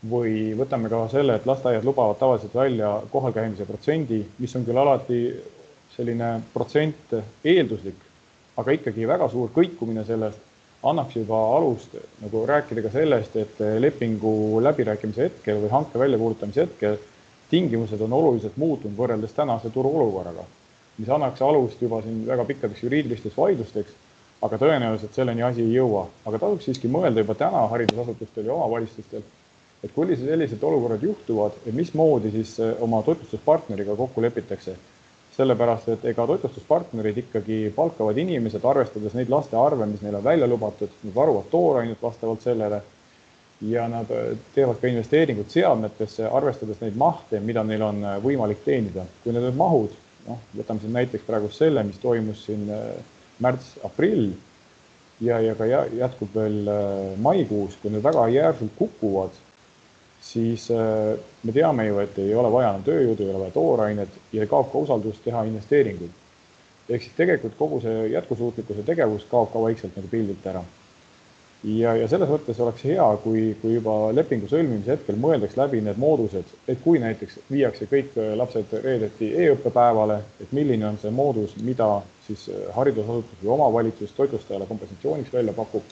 või võtame ka selle, et lasteaiad lubavad tavaliselt välja kohalkäimise protsendi, mis on küll alati selline protsent eelduslik, aga ikkagi väga suur kõikumine sellest annaks juba alust nagu rääkida ka sellest, et lepingu läbirääkimise hetkel või hanke väljakuulutamise hetkel tingimused on oluliselt muutunud võrreldes tänase turuolukorraga, mis annaks alust juba siin väga pikkadeks juriidilisteks vaidlusteks, aga tõenäoliselt selleni asi ei jõua. aga tasuks siiski mõelda juba täna haridusasutustel ja omavalitsustel, et kui sellised olukorrad juhtuvad, et mismoodi siis eh, oma toitlustuspartneriga kokku lepitakse. sellepärast, et ega toitlustuspartnerid ikkagi palkavad inimesed, arvestades neid laste arve, mis neile on välja lubatud, nad varuvad toorainet vastavalt sellele ja nad äh, teevad ka investeeringuid seadmetesse, arvestades neid mahte, mida neil on äh, võimalik teenida. kui need mahud, noh, võtame siin näiteks praegu selle, mis toimus siin äh, märts-aprill ja, ja ka jätkub veel maikuus, kui need väga järsult kukuvad, siis me teame ju, et ei ole vaja enam tööjõudu, ei ole vaja toorainet ja kaob ka usaldus teha investeeringuid. ehk siis tegelikult kogu see jätkusuutlikkuse tegevus kaob ka vaikselt nagu pildilt ära ja, ja selles mõttes oleks hea, kui, kui juba lepingu sõlmimise hetkel mõeldaks läbi need moodused, et kui näiteks viiakse kõik lapsed reedeti e-õppepäevale, et milline on see moodus, mida siis haridusasutus või omavalitsus toitlustajale kompensatsiooniks välja pakub.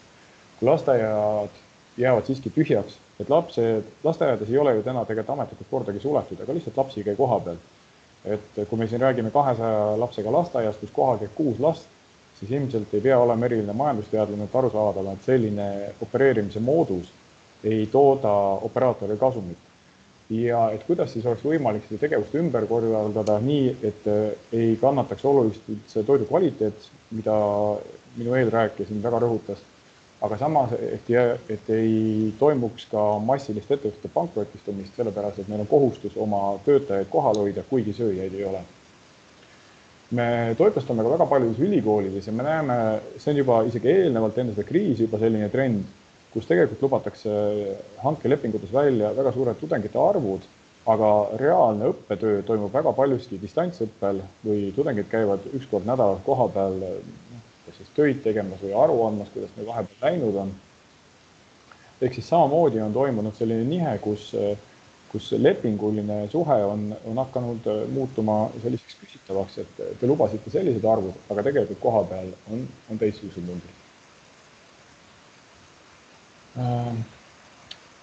lasteaiad jäävad siiski tühjaks, et lapsed, lasteaiades ei ole ju täna tegelikult ametlikult kordagi suletud, aga lihtsalt lapsi ei käi koha peal. et kui me siin räägime kahesaja lapsega lasteaiast, kus kohal käib kuus last siis ilmselt ei pea olema eriline majandusteadlane, et aru saada, et selline opereerimise moodus ei tooda operaatorile kasumit. ja et kuidas siis oleks võimalik seda tegevust ümber korraldada nii, et ei kannataks oluliselt see toidu kvaliteet, mida minu eelrääkija siin väga rõhutas, aga samas, et, et ei toimuks ka massilist ettevõtete pankrotistumist, sellepärast et meil on kohustus oma töötajaid kohal hoida, kuigi sööjaid ei ole me toitlustame ka väga paljudes ülikoolides ja me näeme, see on juba isegi eelnevalt enne seda kriisi juba selline trend, kus tegelikult lubatakse hankelepingutes välja väga suured tudengite arvud, aga reaalne õppetöö toimub väga paljuski distantsõppel või tudengid käivad üks kord nädalas kohapeal noh, kas siis töid tegemas või aru andmas, kuidas neil vahepeal läinud on. ehk siis samamoodi on toimunud selline nihe, kus kus lepinguline suhe on, on hakanud muutuma selliseks küsitavaks, et te lubasite sellised arvud, aga tegelikult koha peal on, on teistsugused numbrid.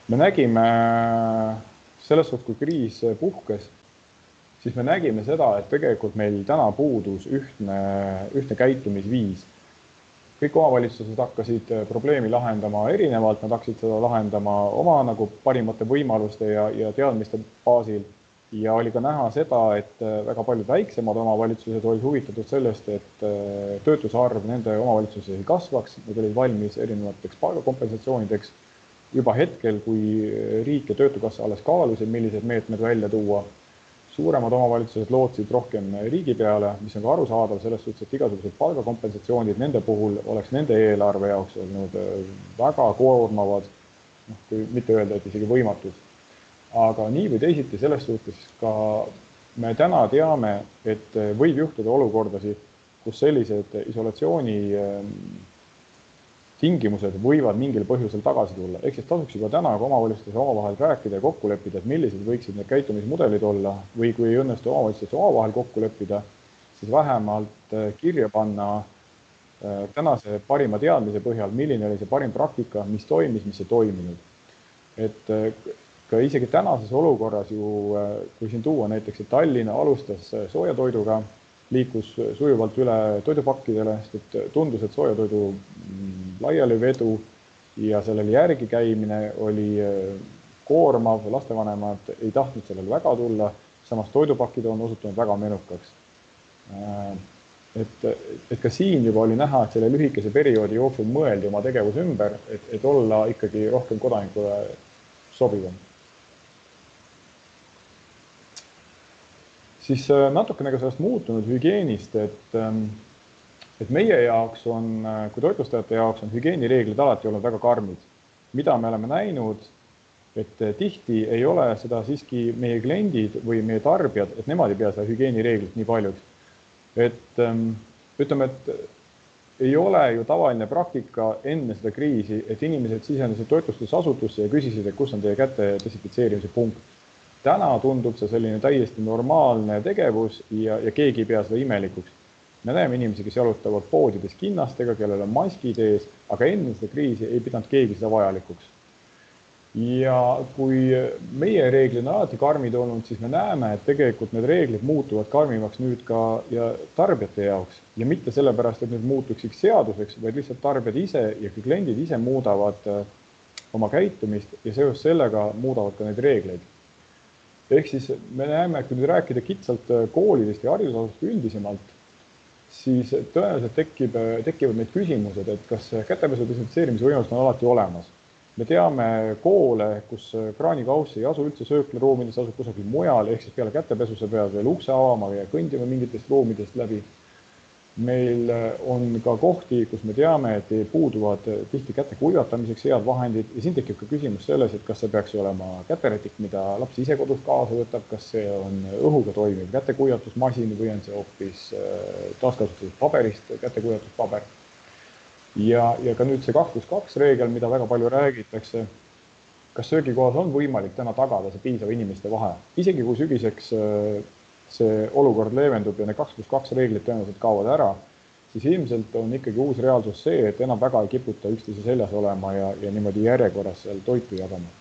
me nägime selles suhtes, kui kriis puhkes, siis me nägime seda, et tegelikult meil täna puudus ühtne, ühtne käitumisviis kõik omavalitsused hakkasid äh, probleemi lahendama erinevalt, nad hakkasid seda lahendama oma nagu parimate võimaluste ja, ja teadmiste baasil. ja oli ka näha seda, et äh, väga paljud väiksemad omavalitsused olid huvitatud sellest, et äh, töötuse arv nende omavalitsuses ei kasvaks, nad olid valmis erinevateks palgakompensatsioonideks juba hetkel, kui riik ja Töötukassa alles kaalusid, millised meetmed välja tuua suuremad omavalitsused lootsid rohkem riigi peale, mis on ka arusaadav selles suhtes, et igasugused palgakompensatsioonid nende puhul oleks nende eelarve jaoks olnud äh, väga koormavad, noh, kui mitte öelda, et isegi võimatud. aga nii või teisiti selles suhtes ka me täna teame, et võib juhtuda olukordasid, kus sellised isolatsiooni ähm, tingimused võivad mingil põhjusel tagasi tulla, ehk siis tasuks juba täna ka omavalitsustes omavahel rääkida ja kokku leppida, et millised võiksid need käitumismudelid olla või kui ei õnnestu omavalitsustes omavahel kokku leppida, siis vähemalt äh, kirja panna äh, tänase parima teadmise põhjal, milline oli see parim praktika, mis toimis, mis ei toiminud. et äh, ka isegi tänases olukorras ju, kui siin tuua näiteks, et Tallinna alustas soojatoiduga liikus sujuvalt üle toidupakkidele, sest et tundus, et soojatoidu mm, laialivedu ja sellele järgi käimine oli äh, koormav, lastevanemad ei tahtnud sellele väga tulla, samas toidupakid on osutunud väga menukaks. Äh, et, et ka siin juba oli näha, et selle lühikese perioodi jooksul mõeldi oma tegevus ümber, et, et olla ikkagi rohkem kodanikule sobivam siis äh, natukene ka sellest muutunud hügieenist, et, ähm, et meie jaoks on, äh, kui toitlustajate jaoks on hügieenireeglid alati olnud väga karmid. mida me oleme näinud, et äh, tihti ei ole seda siiski meie kliendid või meie tarbijad, et nemad ei pea seda hügieenireeglit nii paljuks. et ähm, ütleme, et ei ole ju tavaline praktika enne seda kriisi, et inimesed sisenesid toitlustusasutusse ja küsisid, et kus on teie käte desinfitseerimise punkt täna tundub see selline täiesti normaalne tegevus ja, ja keegi ei pea seda imelikuks. me näeme inimesi, kes jalutavad poodides kinnastega, kellel on maskid ees, aga enne seda kriisi ei pidanud keegi seda vajalikuks. ja kui meie reeglid on alati karmid olnud, siis me näeme, et tegelikult need reeglid muutuvad karmimaks nüüd ka ja tarbijate jaoks ja mitte sellepärast, et need muutuksid seaduseks, vaid lihtsalt tarbijad ise ja kliendid ise muudavad äh, oma käitumist ja seoses sellega muudavad ka neid reegleid ehk siis me näeme, et kui nüüd rääkida kitsalt äh, koolidest ja haridusasutustest üldisemalt, siis tõenäoliselt tekib, äh, tekivad need küsimused, et kas kätepesu desinfitseerimise võimalused on alati olemas. me teame koole, kus äh, kraanikauss ei asu üldse sööklaruumides, asub kusagil mujal, ehk siis peale kätepesu sa pead veel ukse avama ja kõndima mingitest ruumidest läbi meil äh, on ka kohti, kus me teame, et puuduvad äh, tihti käte kuivatamiseks head vahendid ja siin tekib ka küsimus selles, et kas see peaks olema käterätik, mida laps ise kodus kaasa võtab, kas see on õhuga toimiv kätekuivatusmasin või on see hoopis äh, taaskasutatud paberist kätekuivatuspaber. ja, ja ka nüüd see kaks pluss kaks reegel, mida väga palju räägitakse. kas söögikohas on võimalik täna tagada see piisav inimeste vahe, isegi kui sügiseks see olukord leevendub ja need kaks pluss kaks reeglid tõenäoliselt kaovad ära, siis ilmselt on ikkagi uus reaalsus see, et enam väga ei kiputa üksteise seljas olema ja, ja niimoodi järjekorras seal toitu jagama.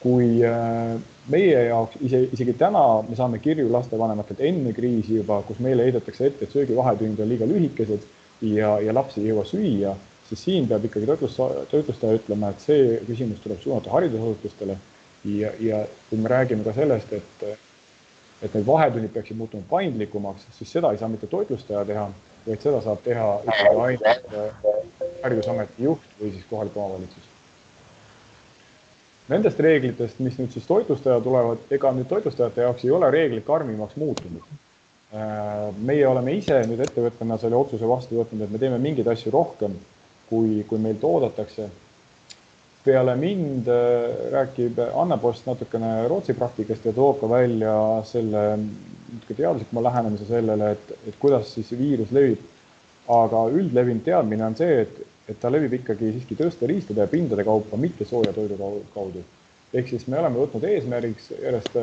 kui äh, meie jaoks ise, isegi täna me saame kirju lastevanematelt enne kriisi juba, kus meile heidetakse ette, et söögivahetunnid on liiga lühikesed ja, ja laps ei jõua süüa, siis siin peab ikkagi toitlustaja, toitlustaja ütlema, et see küsimus tuleb suunata haridusasutustele ja, ja kui me räägime ka sellest, et et need vahetunnid peaksid muutuma paindlikumaks, siis seda ei saa mitte toitlustaja teha, vaid seda saab teha ikkagi ainult haridusameti juht või siis kohalik omavalitsus. Nendest reeglitest, mis nüüd siis toitlustaja tulevad, ega nüüd toitlustajate jaoks ei ole reeglid karmimaks muutunud. Meie oleme ise nüüd ettevõttena selle otsuse vastu võtnud, et me teeme mingeid asju rohkem, kui, kui meilt oodatakse peale mind äh, räägib Anne Post natukene Rootsi praktikast ja toob ka välja selle natuke teadlikuma lähenemise sellele, et, et kuidas siis viirus levib. aga üldlevinud teadmine on see, et, et ta levib ikkagi siiski tõste riistade ja pindade kaupa, mitte sooja toidu kaudu. ehk siis me oleme võtnud eesmärgiks järjest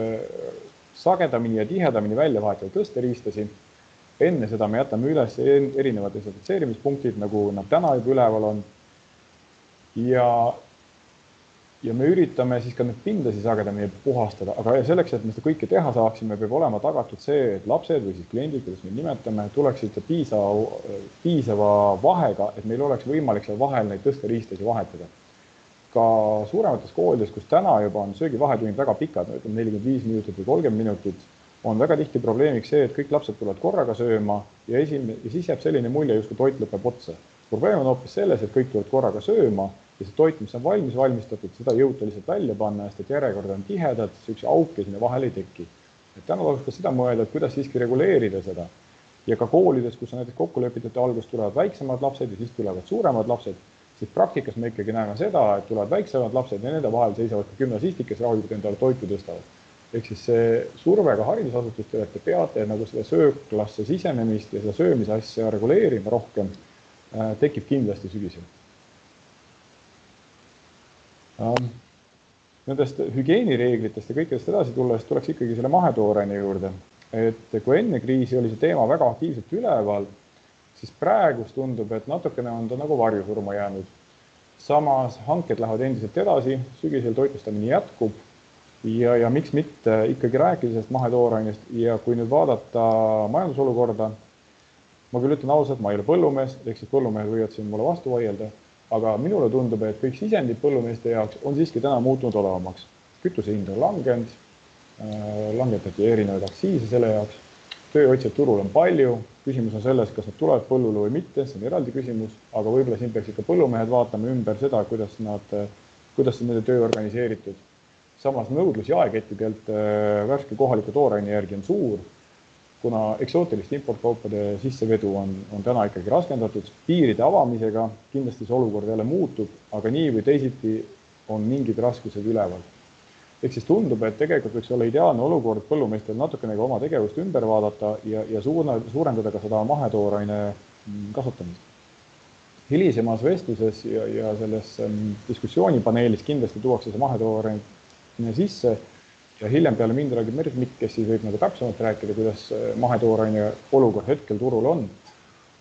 sagedamini ja tihedamini välja vahetada tõsteriistasi. enne seda me jätame üles erinevad desinfitseerimispunktid, nagu nad täna juba üleval on. ja, ja me üritame siis ka neid pindasid sagedamini puhastada, aga selleks, et me seda kõike teha saaksime, peab olema tagatud see, et lapsed või siis kliendid, kuidas me nimetame, tuleksid piisava, piisava vahega, et meil oleks võimalik seal vahel neid tõsteriistasi vahetada ka suuremates koolides, kus täna juba on söögivahetunnid väga pikad, ütleme nelikümmend viis minutit või kolmkümmend minutit, on väga tihti probleemiks see, et kõik lapsed tulevad korraga sööma ja esimene ja siis jääb selline mulje, justkui toit lõpeb otsa. probleem on hoopis selles, et kõik tulevad korraga sööma ja see toit, mis on valmis valmistatud, seda ei jõuta lihtsalt välja panna, sest et järjekorrad on tihedad, niisuguseid auke sinna vahele ei teki. et täna tuleks ka seda mõelda, et kuidas siiski reguleerida seda. ja ka koolides, kus on näiteks kokku lepitud, et alguses tulevad väiksemad lapsed ja siis tulevad suuremad lapsed siis praktikas me ikkagi näeme seda, et tulevad väiksemad lapsed ja nende vahel seisavad ka gümnasistid, kes rahulikult endale toitu tõstavad. ehk siis see surve ka haridusasutustele, et te peate nagu seda sööklasse sisenemist ja seda söömise asja reguleerima rohkem, äh, tekib kindlasti sügisel. Ähm, nendest hügieenireeglitest ja kõikidest edasi tulles tuleks ikkagi selle mahetooraine juurde, et kui enne kriisi oli see teema väga aktiivselt üleval siis praegust tundub, et natukene on ta nagu varjusurma jäänud. samas hanked lähevad endiselt edasi, sügisel toitlustamine jätkub ja, ja miks mitte ikkagi rääkida sellest mahetoorainest ja kui nüüd vaadata majandusolukorda, ma küll ütlen ausalt, ma ei ole põllumees, ehk siis põllumehed võivad siin mulle vastu vaielda, aga minule tundub, et kõik sisendid põllumeeste jaoks on siiski täna muutunud odavamaks. kütuse hind on langenud, äh, langetati erinevaid aktsiise selle jaoks. Tööotsijad turul on palju, küsimus on selles, kas nad tulevad põllule või mitte, see on eraldi küsimus, aga võib-olla siin peaks ikka põllumehed vaatama ümber seda, kuidas nad, kuidas nende töö organiseeritud. samas nõudlus jaeketi pealt äh, värske kohaliku tooraine järgi on suur, kuna eksootiliste importkaupade sissevedu on, on täna ikkagi raskendatud, piiride avamisega kindlasti see olukord jälle muutub, aga nii või teisiti on mingid raskused üleval ehk siis tundub, et tegelikult võiks olla ideaalne olukord põllumeestel natukene ka oma tegevust ümber vaadata ja, ja suuna, suurendada ka seda mahetooraine mm, kasutamist. hilisemas vestluses ja, ja selles mm, diskussioonipaneelis kindlasti tuuakse see mahetooraine sisse ja hiljem peale mind räägib Merit Mikk, kes siis võib nagu täpsemalt rääkida, kuidas äh, mahetooraine olukord hetkel turul on.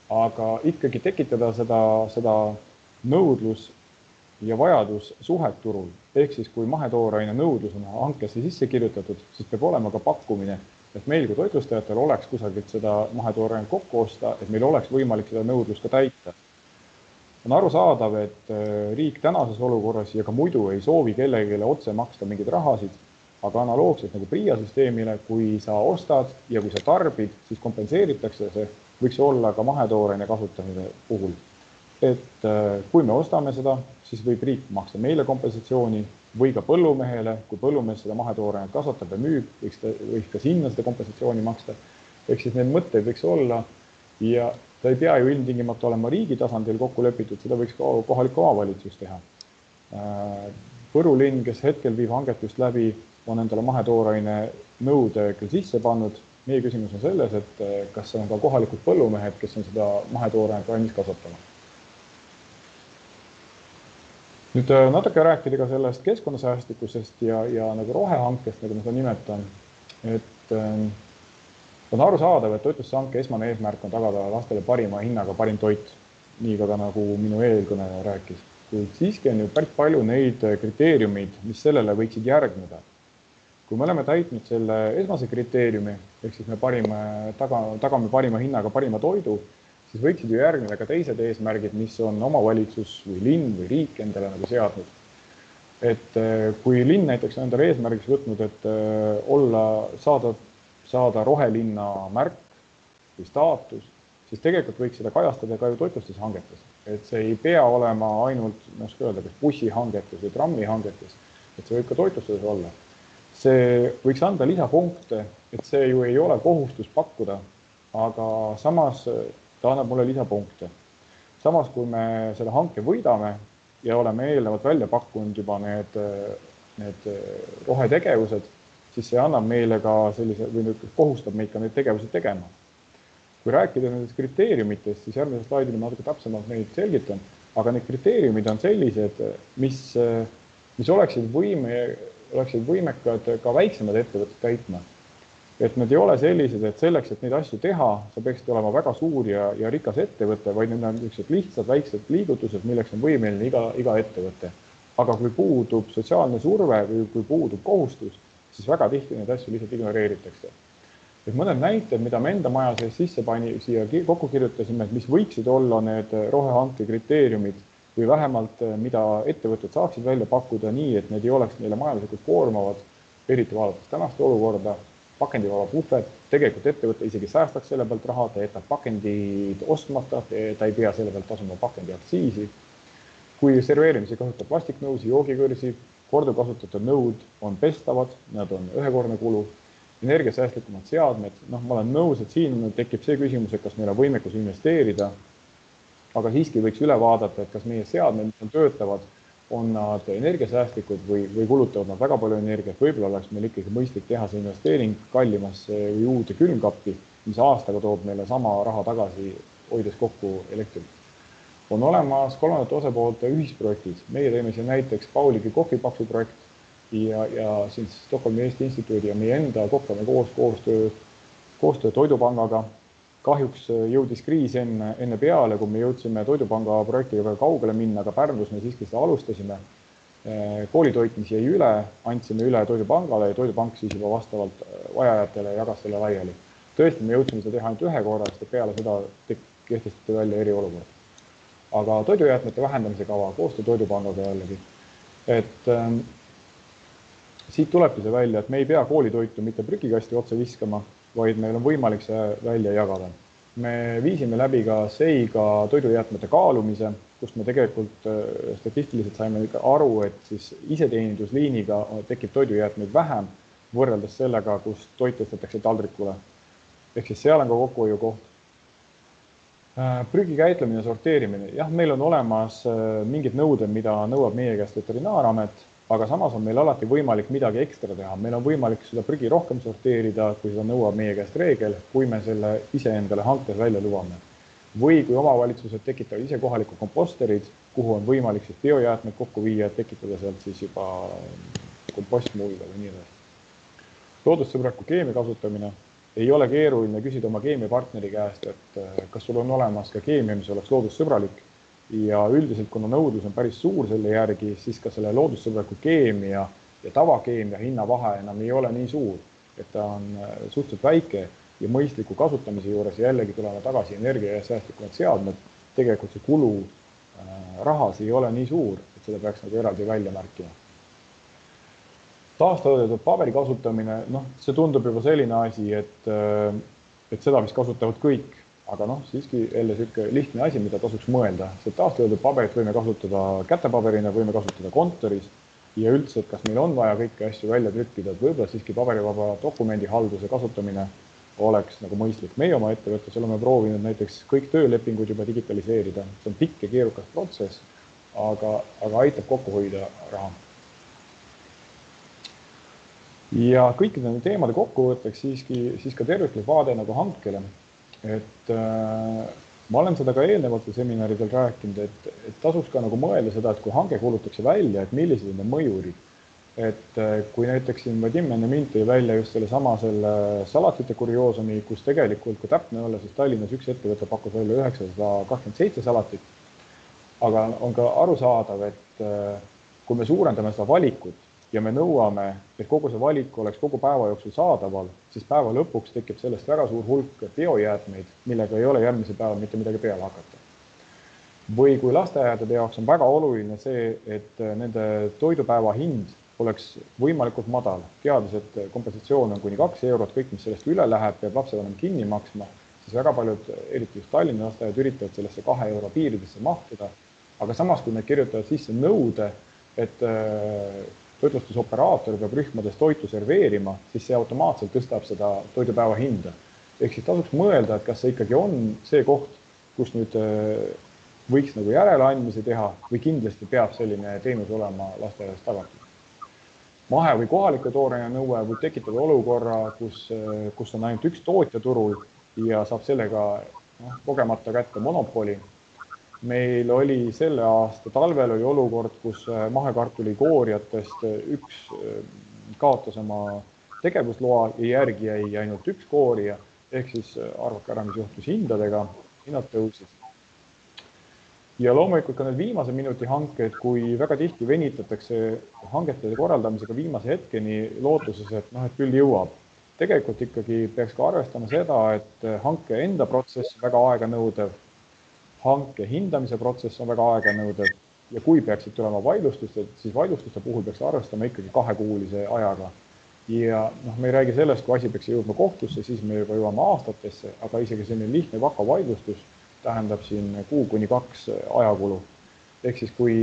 aga ikkagi tekitada seda, seda nõudlus ja vajadussuhet turul. ehk siis, kui mahetooraine nõudlus on hankesse sisse kirjutatud, siis peab olema ka pakkumine, et meil kui toitlustajatel oleks kusagilt seda mahetooraine kokku osta, et meil oleks võimalik seda nõudlust ka täita. on arusaadav, et äh, riik tänases olukorras ja ka muidu ei soovi kellelegi otse maksta mingeid rahasid, aga analoogselt nagu PRIA süsteemile, kui sa ostad ja kui sa tarbid, siis kompenseeritakse see, võiks olla ka mahetooraine kasutamise puhul. et äh, kui me ostame seda, siis võib riik maksta meile kompensatsiooni või ka põllumehele, kui põllumees seda mahetoorainet kasvatab ja müüb, võiks ta, võiks ka sinna seda kompensatsiooni maksta. ehk siis neid mõtteid võiks olla ja ta ei pea ju ilmtingimata olema riigi tasandil kokku lepitud, seda võiks ka kohalik omavalitsus teha. Äh, Võru linn, kes hetkel viib hanget just läbi, on endale mahetooraine nõude küll sisse pannud. meie küsimus on selles, et äh, kas on ka kohalikud põllumehed, kes on seda mahetoorainet valmis kasvatama nüüd äh, natuke rääkida ka sellest keskkonnasäästlikkusest ja, ja nagu rohehankest, nagu ma seda nimetan. et ähm, on arusaadav, et toitlustushanke esmane eesmärk on tagada lastele parima hinnaga parim toit. nii ka, ka nagu minu eelkõneleja rääkis, kuid siiski on ju päris palju neid äh, kriteeriumeid, mis sellele võiksid järgneda. Kui me oleme täitnud selle esmase kriteeriumi ehk siis me parima, taga, tagame parima hinnaga parima toidu siis võiksid ju järgneda ka teised eesmärgid, mis on omavalitsus või linn või riik endale nagu seadnud. et äh, kui linn näiteks on endale eesmärgiks võtnud, et äh, olla, saada, saada rohelinna märk või staatus, siis tegelikult võiks seda kajastada ka ju toitlustushangetes, et see ei pea olema ainult, ma ei oska öelda, kas bussihangetes või trammihangetes, et see võib ka toitlustuses olla. See võiks anda lisapunkte, et see ju ei ole kohustus pakkuda, aga samas ta annab mulle lisapunkte. samas, kui me selle hanke võidame ja oleme eelnevalt välja pakkunud juba need, need rohetegevused, siis see annab meile ka sellise või nüüd kohustab meid ka neid tegevusi tegema. kui rääkida nendest kriteeriumitest, siis järgmisel slaidil ma natuke täpsemalt neid selgitan, aga need kriteeriumid on sellised, mis, mis oleksid võime, oleksid võimekad ka väiksemad ettevõtted täitma. et nad ei ole sellised, et selleks, et neid asju teha, sa peaksid olema väga suur ja, ja rikas ettevõte, vaid need on niisugused lihtsad väiksed liigutused, milleks on võimeline iga, iga ettevõte. aga kui puudub sotsiaalne surve või kui puudub kohustus, siis väga tihti neid asju lihtsalt ignoreeritakse et mõned näited, mida me enda maja sees sisse pani, siia kokku kirjutasime, et mis võiksid olla need rohehanke kriteeriumid või vähemalt, eh, mida ettevõtted saaksid välja pakkuda nii, et need ei oleks neile majanduslikult koormavad, eriti vaadates tänast olukorda, pakendivaba puhvet, tegelikult ettevõte isegi säästaks selle pealt raha, ta jätab pakendid ostmata, ta ei pea selle pealt tasuma pakendiaktsiisi. kui serveerimisel kasutab plastiknõusi, joogikõrsi, korduvkasutatud nõud on pestavad, nad on ühekordne kulu, energiasäästlikumad seadmed, noh, ma olen nõus, et siin tekib see küsimus, et kas meil on võimekus investeerida aga siiski võiks üle vaadata, et kas meie seadmed, mis töötavad, on nad energiasäästlikud või, või kulutavad nad väga palju energiat, võib-olla oleks meil ikkagi mõistlik teha see investeering kallimasse või uude külmkappi, mis aastaga toob meile sama raha tagasi, hoides kokku elektrit. on olemas kolmandate osapoolte ühisprojektid, meie teeme siin näiteks Pauligi kohvipaksu projekt ja, ja siis Stockholmi Eesti Instituudi ja meie enda Kokkame koos koostöö, koostöö Toidupangaga kahjuks äh, jõudis kriis enne, enne peale, kui me jõudsime Toidupanga projektiga väga kaugele minna, aga Pärnus me siiski seda alustasime. Äh, koolitoit, mis jäi üle, andsime üle Toidupangale ja Toidupank siis juba vastavalt äh, vajajatele jagas selle laiali. tõesti, me jõudsime seda teha ainult ühe korra, sest peale seda kehtestati välja eriolukord. aga toidujäätmete vähendamise kava, koostöö Toidupangaga jällegi, et ähm, siit tulebki see välja, et me ei pea koolitoitu mitte prügikasti otsa viskama vaid meil on võimalik see välja jagada. me viisime läbi ka SEI-ga toidujäätmete kaalumise, kust me tegelikult äh, statistiliselt saime aru, et siis iseteenindusliiniga tekib toidujäätmeid vähem võrreldes sellega, kus toit tõstetakse taldrikule. ehk siis seal on ka kokkuhoiukoht. Äh, prügi käitlemine, sorteerimine, jah, meil on olemas äh, mingid nõuded, mida nõuab meie käest Veterinaaramet aga samas on meil alati võimalik midagi ekstra teha, meil on võimalik seda prügi rohkem sorteerida, kui seda nõuab meie käest reegel, kui me selle iseendale hankes välja lubame. või kui omavalitsused tekitavad ise kohalikud komposterid, kuhu on võimalik siis biojäätmeid kokku viia, tekitada sealt siis juba kompostmulda või nii edasi. loodussõbraliku keemia kasutamine ei ole keeruline küsida oma keemiapartneri käest, et eh, kas sul on olemas ka keemia, mis oleks loodussõbralik ja üldiselt, kuna nõudlus on päris suur selle järgi, siis ka selle loodussõbraliku keemia ja tavakeemia hinnavahe enam ei ole nii suur, et ta on äh, suhteliselt väike ja mõistliku kasutamise juures jällegi tuleme tagasi energia ja säästlikumad seadmed. tegelikult see kulu äh, rahas ei ole nii suur, et seda peaks nagu eraldi välja märkima. taastoodetud paberi kasutamine, noh, see tundub juba selline asi, et, äh, et seda vist kasutavad kõik aga noh, siiski jälle niisugune lihtne asi, mida tasuks mõelda, see taastoodud paberit võime kasutada kätepaberina, võime kasutada kontoris ja üldse, et kas meil on vaja kõiki asju välja trükkida, et võib-olla siiski paberivaba dokumendihalduse kasutamine oleks nagu mõistlik. meie oma ettevõttes oleme proovinud näiteks kõik töölepingud juba digitaliseerida, see on pikk ja keerukas protsess, aga, aga aitab kokku hoida raha. ja kõikide nende teemade kokkuvõtteks siiski, siis ka terviklik vaade nagu hankele et äh, ma olen seda ka eelnevatel seminaridel rääkinud, et, et tasuks ka nagu mõelda seda, et kui hange kuulutatakse välja, et millised on need mõjurid. et äh, kui näiteks siin Vadim enne mind tõi välja just sellesama selle salatite kurioosumi, kus tegelikult, kui täpne olla, siis Tallinnas üks ettevõte pakkus välja üheksasada kakskümmend seitse salatit. aga on ka arusaadav, et äh, kui me suurendame seda valikut, ja me nõuame, et kogu see valik oleks kogu päeva jooksul saadaval, siis päeva lõpuks tekib sellest väga suur hulk biojäätmeid, millega ei ole järgmisel päeval mitte midagi peale hakata. või kui lasteaedade jaoks on väga oluline see, et nende toidupäeva hind oleks võimalikult madal, teades, et kompensatsioon on kuni kaks eurot, kõik, mis sellest üle läheb, peab lapsevanem kinni maksma, siis väga paljud, eriti just Tallinna lasteaiad, üritavad sellesse kahe euro piiridesse mahtuda. aga samas, kui nad kirjutavad sisse nõude, et toitlustusoperaator peab rühmades toitu serveerima, siis see automaatselt tõstab seda toidupäeva hinda. ehk siis tasuks mõelda, et kas see ikkagi on see koht, kus nüüd äh, võiks nagu järeleandmisi teha või kindlasti peab selline teenus olema lasteaias tagatud. mahe või kohaliku tooraine nõue võib tekitada olukorra, kus, äh, kus on ainult üks tootja turul ja saab sellega noh, kogemata kätte monopoli meil oli selle aasta talvel oli olukord, kus äh, mahekartuli koorijatest äh, üks äh, kaotas oma tegevusloa ja järgi jäi ainult üks koorija ehk siis arvake ära, mis juhtus hindadega, hinnad tõusid. ja loomulikult ka need viimase minuti hanked, kui väga tihti venitatakse hangete korraldamisega viimase hetkeni lootuses, et noh, et küll jõuab. tegelikult ikkagi peaks ka arvestama seda, et hanke enda protsess väga aeganõudev hanke hindamise protsess on väga aeganõudev ja kui peaksid tulema vaidlustused, siis vaidlustuste puhul peaks arvestama ikkagi kahekuulise ajaga. ja noh, me ei räägi sellest, kui asi peaks jõudma kohtusse, siis me juba jõuame aastatesse, aga isegi selline lihtne vaka vaidlustus tähendab siin kuu kuni kaks ajakulu. ehk siis, kui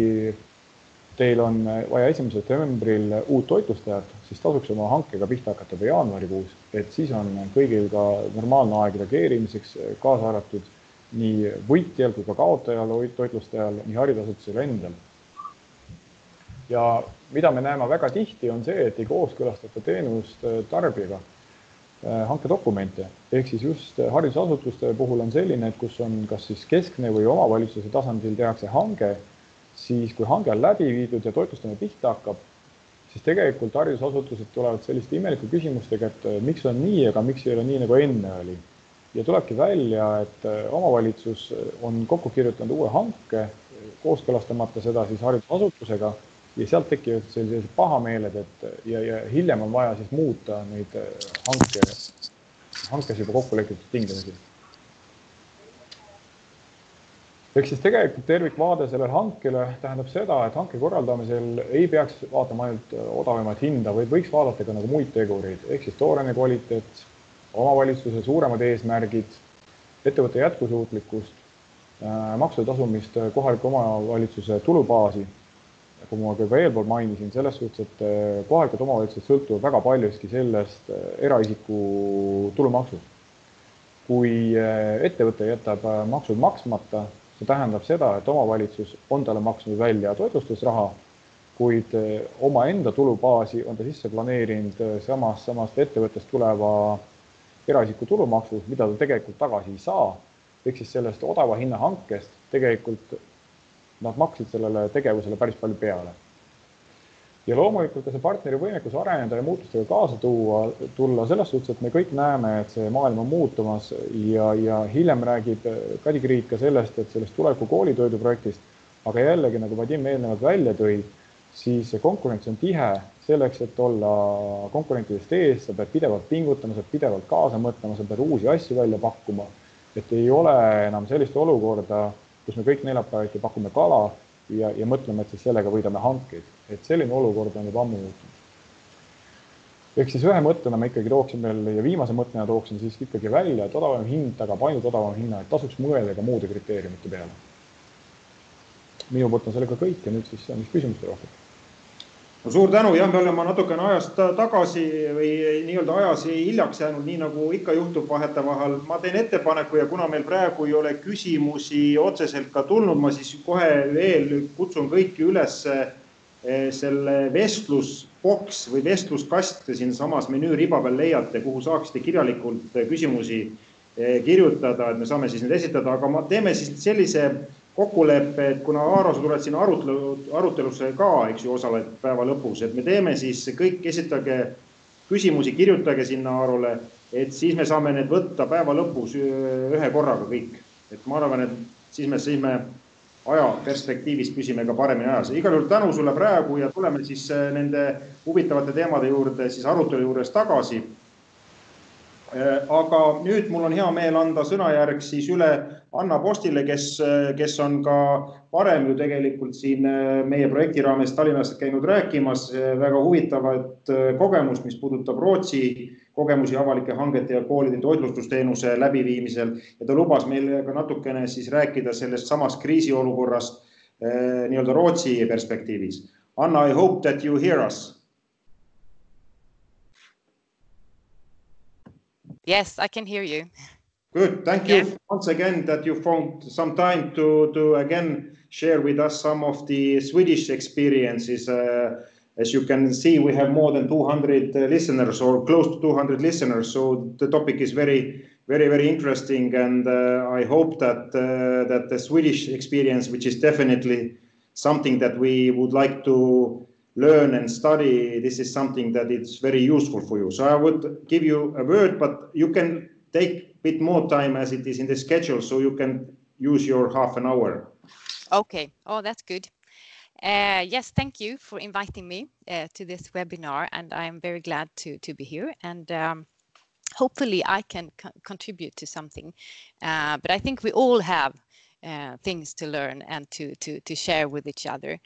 teil on vaja esimesel septembril uut toitlustajat, siis tasuks oma hankega pihta hakata juba jaanuarikuus, et siis on kõigil ka normaalne aeg reageerimiseks, kaasa arvatud nii võitjal kui ka kaotajal, toitlustajal, nii haridusasutusel endal. ja mida me näeme väga tihti, on see, et ei kooskõlastata teenust äh, tarbijaga äh, hankedokumente ehk siis just äh, haridusasutuste puhul on selline, et kus on kas siis keskne või omavalitsuse tasandil tehakse hange, siis kui hange on läbi viidud ja toitlustamine pihta hakkab, siis tegelikult haridusasutused tulevad selliste imelike küsimustega, et miks on nii, aga miks ei ole nii, nagu enne oli ja tulebki välja, et äh, omavalitsus on kokku kirjutanud uue hanke, kooskõlastamata seda siis haridusasutusega ja sealt tekivad sellised pahameeled, et ja, ja hiljem on vaja siis muuta neid äh, hanke, hankes juba kokku lepitud tingimusi. ehk siis tegelikult tervikvaade sellele hankele tähendab seda, et hanke korraldamisel ei peaks vaatama ainult äh, odavamat hinda, vaid võiks vaadata ka nagu muid tegureid, ehk siis tooraine kvaliteet omavalitsuse suuremad eesmärgid, ettevõtte jätkusuutlikkust, äh, maksude tasumist kohaliku omavalitsuse tulubaasi. nagu ma juba eelpool mainisin, selles suhtes, et äh, kohalikud omavalitsused sõltuvad väga paljuski sellest äh, eraisiku tulumaksust. kui ettevõte jätab maksud maksmata, see tähendab seda, et omavalitsus on talle maksnud välja toitlustusraha, kuid omaenda tulubaasi on ta sisse planeerinud samast, samast ettevõttest tuleva eraisiku tulumaksu, mida ta tegelikult tagasi ei saa. ehk siis sellest odava hinna hankest tegelikult nad maksid sellele tegevusele päris palju peale. ja loomulikult ka see partneri võimekus areneda ja muutustega kaasa tuua, tulla selles suhtes, et me kõik näeme, et see maailm on muutumas ja, ja hiljem räägib Kadi Kriit ka sellest, et sellest tuleviku koolitoidu projektist, aga jällegi nagu Vadim eelnevalt välja tõi, siis see konkurents on tihe selleks, et olla konkurentidest ees, sa pead pidevalt pingutama, sa pead pidevalt kaasa mõtlema, sa pead uusi asju välja pakkuma. et ei ole enam sellist olukorda, kus me kõik neljapäeviti pakume kala ja, ja mõtleme, et siis sellega võidame hankeid, et selline olukord on juba ammu muutunud. ehk siis ühe mõttena ma ikkagi tooksin veel ja viimase mõttena tooksin siis ikkagi välja, et odavam hind tagab ainult odavama hinna, et tasuks mõelda ka muude kriteeriumite peale. minu poolt on sellega kõik ja nüüd siis on vist küsimuste rohkem no suur tänu, jah, me oleme natukene ajast tagasi või nii-öelda ajas hiljaks jäänud, nii nagu ikka juhtub vahetevahel. ma teen ettepaneku ja kuna meil praegu ei ole küsimusi otseselt ka tulnud, ma siis kohe veel kutsun kõiki üles eh, selle vestlusboks või vestluskast siinsamas menüüriba peal leiate, kuhu saaksite kirjalikult küsimusi eh, kirjutada, et me saame siis need esitada, aga ma teeme siis sellise kokkulepe, et kuna Aaro, sa tuled siin arutelu, arutelusse ka, eks ju, osaled päeva lõpus, et me teeme siis kõik, esitage küsimusi, kirjutage sinna Aarole, et siis me saame need võtta päeva lõpus ühe korraga kõik. et ma arvan, et siis me, siis me aja perspektiivis püsime ka paremini ajas. igal juhul tänu sulle praegu ja tuleme siis nende huvitavate teemade juurde siis arutelu juures tagasi Äh, aga nüüd mul on hea meel anda sõnajärg siis üle Anna Postile, kes, kes on ka varem ju tegelikult siin äh, meie projekti raames Tallinnast käinud rääkimas äh, väga huvitavat kogemust, mis puudutab Rootsi kogemusi avalike hangete ja koolide toitlustusteenuse läbiviimisel ja ta lubas meil ka natukene siis rääkida sellest samast kriisiolukorrast nii-öelda Rootsi perspektiivis. Anna, I hope that you hear us Yes, I can hear you. Good. Thank you yeah. once again that you found some time to, to again share with us some of the Swedish experiences. Uh, as you can see, we have more than 200 uh, listeners or close to 200 listeners. So the topic is very very, very interesting. And uh, I hope that, uh, that the Swedish experience, which is definitely something that we would like to learn and study, this is something that is very useful for you. So I would give you a word, but you can take bit more time as it is in the schedule, so you can use your half an hour. Okay. Oh, that's good. Uh, yes, thank you for inviting me uh, to this webinar, and I'm very glad to to be here. And um, hopefully, I can co contribute to something. Uh, but I think we all have uh, things to learn and to to to share with each other.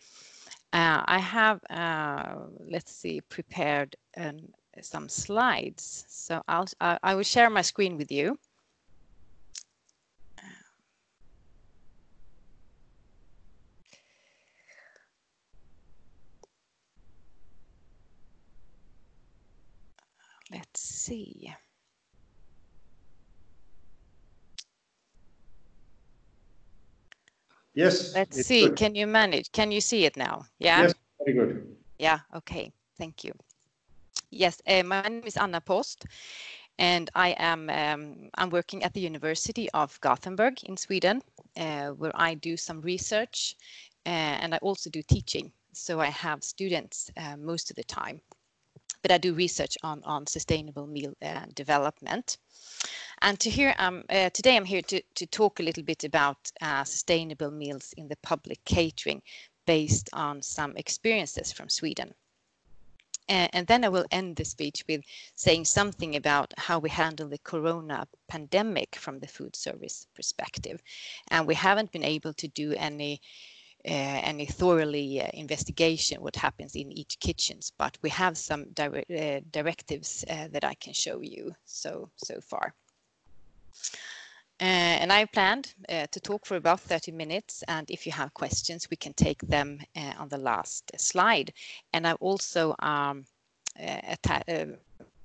Uh, I have, uh, let's see, prepared um, some slides. So I'll I, I will share my screen with you. Uh, let's see. Yes. Let's see. Good. Can you manage? Can you see it now? Yeah. Yes, very good. Yeah. Okay. Thank you. Yes, uh, my name is Anna Post, and I am um, I'm working at the University of Gothenburg in Sweden, uh, where I do some research, uh, and I also do teaching. So I have students uh, most of the time but I do research on, on sustainable meal uh, development. And to here, um, uh, today I'm here to, to talk a little bit about uh, sustainable meals in the public catering based on some experiences from Sweden. And then I will end the speech with saying something about how we handle the corona pandemic from the food service perspective. And we haven't been able to do any uh, any thoroughly uh, investigation what happens in each kitchens, but we have some dire uh, directives that I can show you so so far. Uh, and I planned uh, to talk for about 30 minutes. And if you have questions, we can take them uh, on the last slide. And I've also um,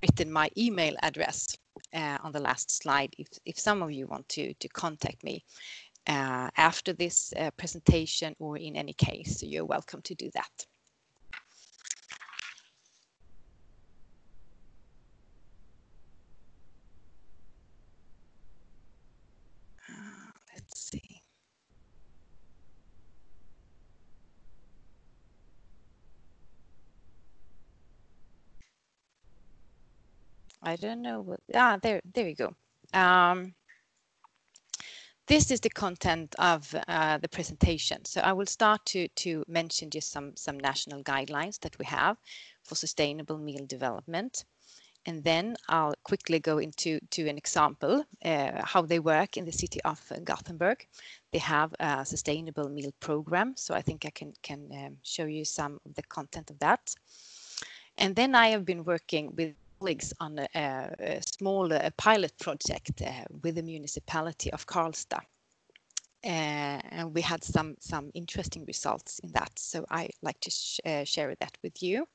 written my email address on the last slide if, if some of you want to, to contact me uh, after this uh, presentation or in any case, so you're welcome to do that. I don't know what, ah, there, there we go. Um, this is the content of uh, the presentation. So I will start to, to mention just some, some national guidelines that we have for sustainable meal development. And then I'll quickly go into to an example, uh, how they work in the city of Gothenburg. They have a sustainable meal program, so I think I can, can um, show you some of the content of that. And then I have been working with colleagues on a, a small pilot project uh, with the municipality of Karlstad. Uh, and we had some some interesting results in that. So I like to sh uh, share that with you.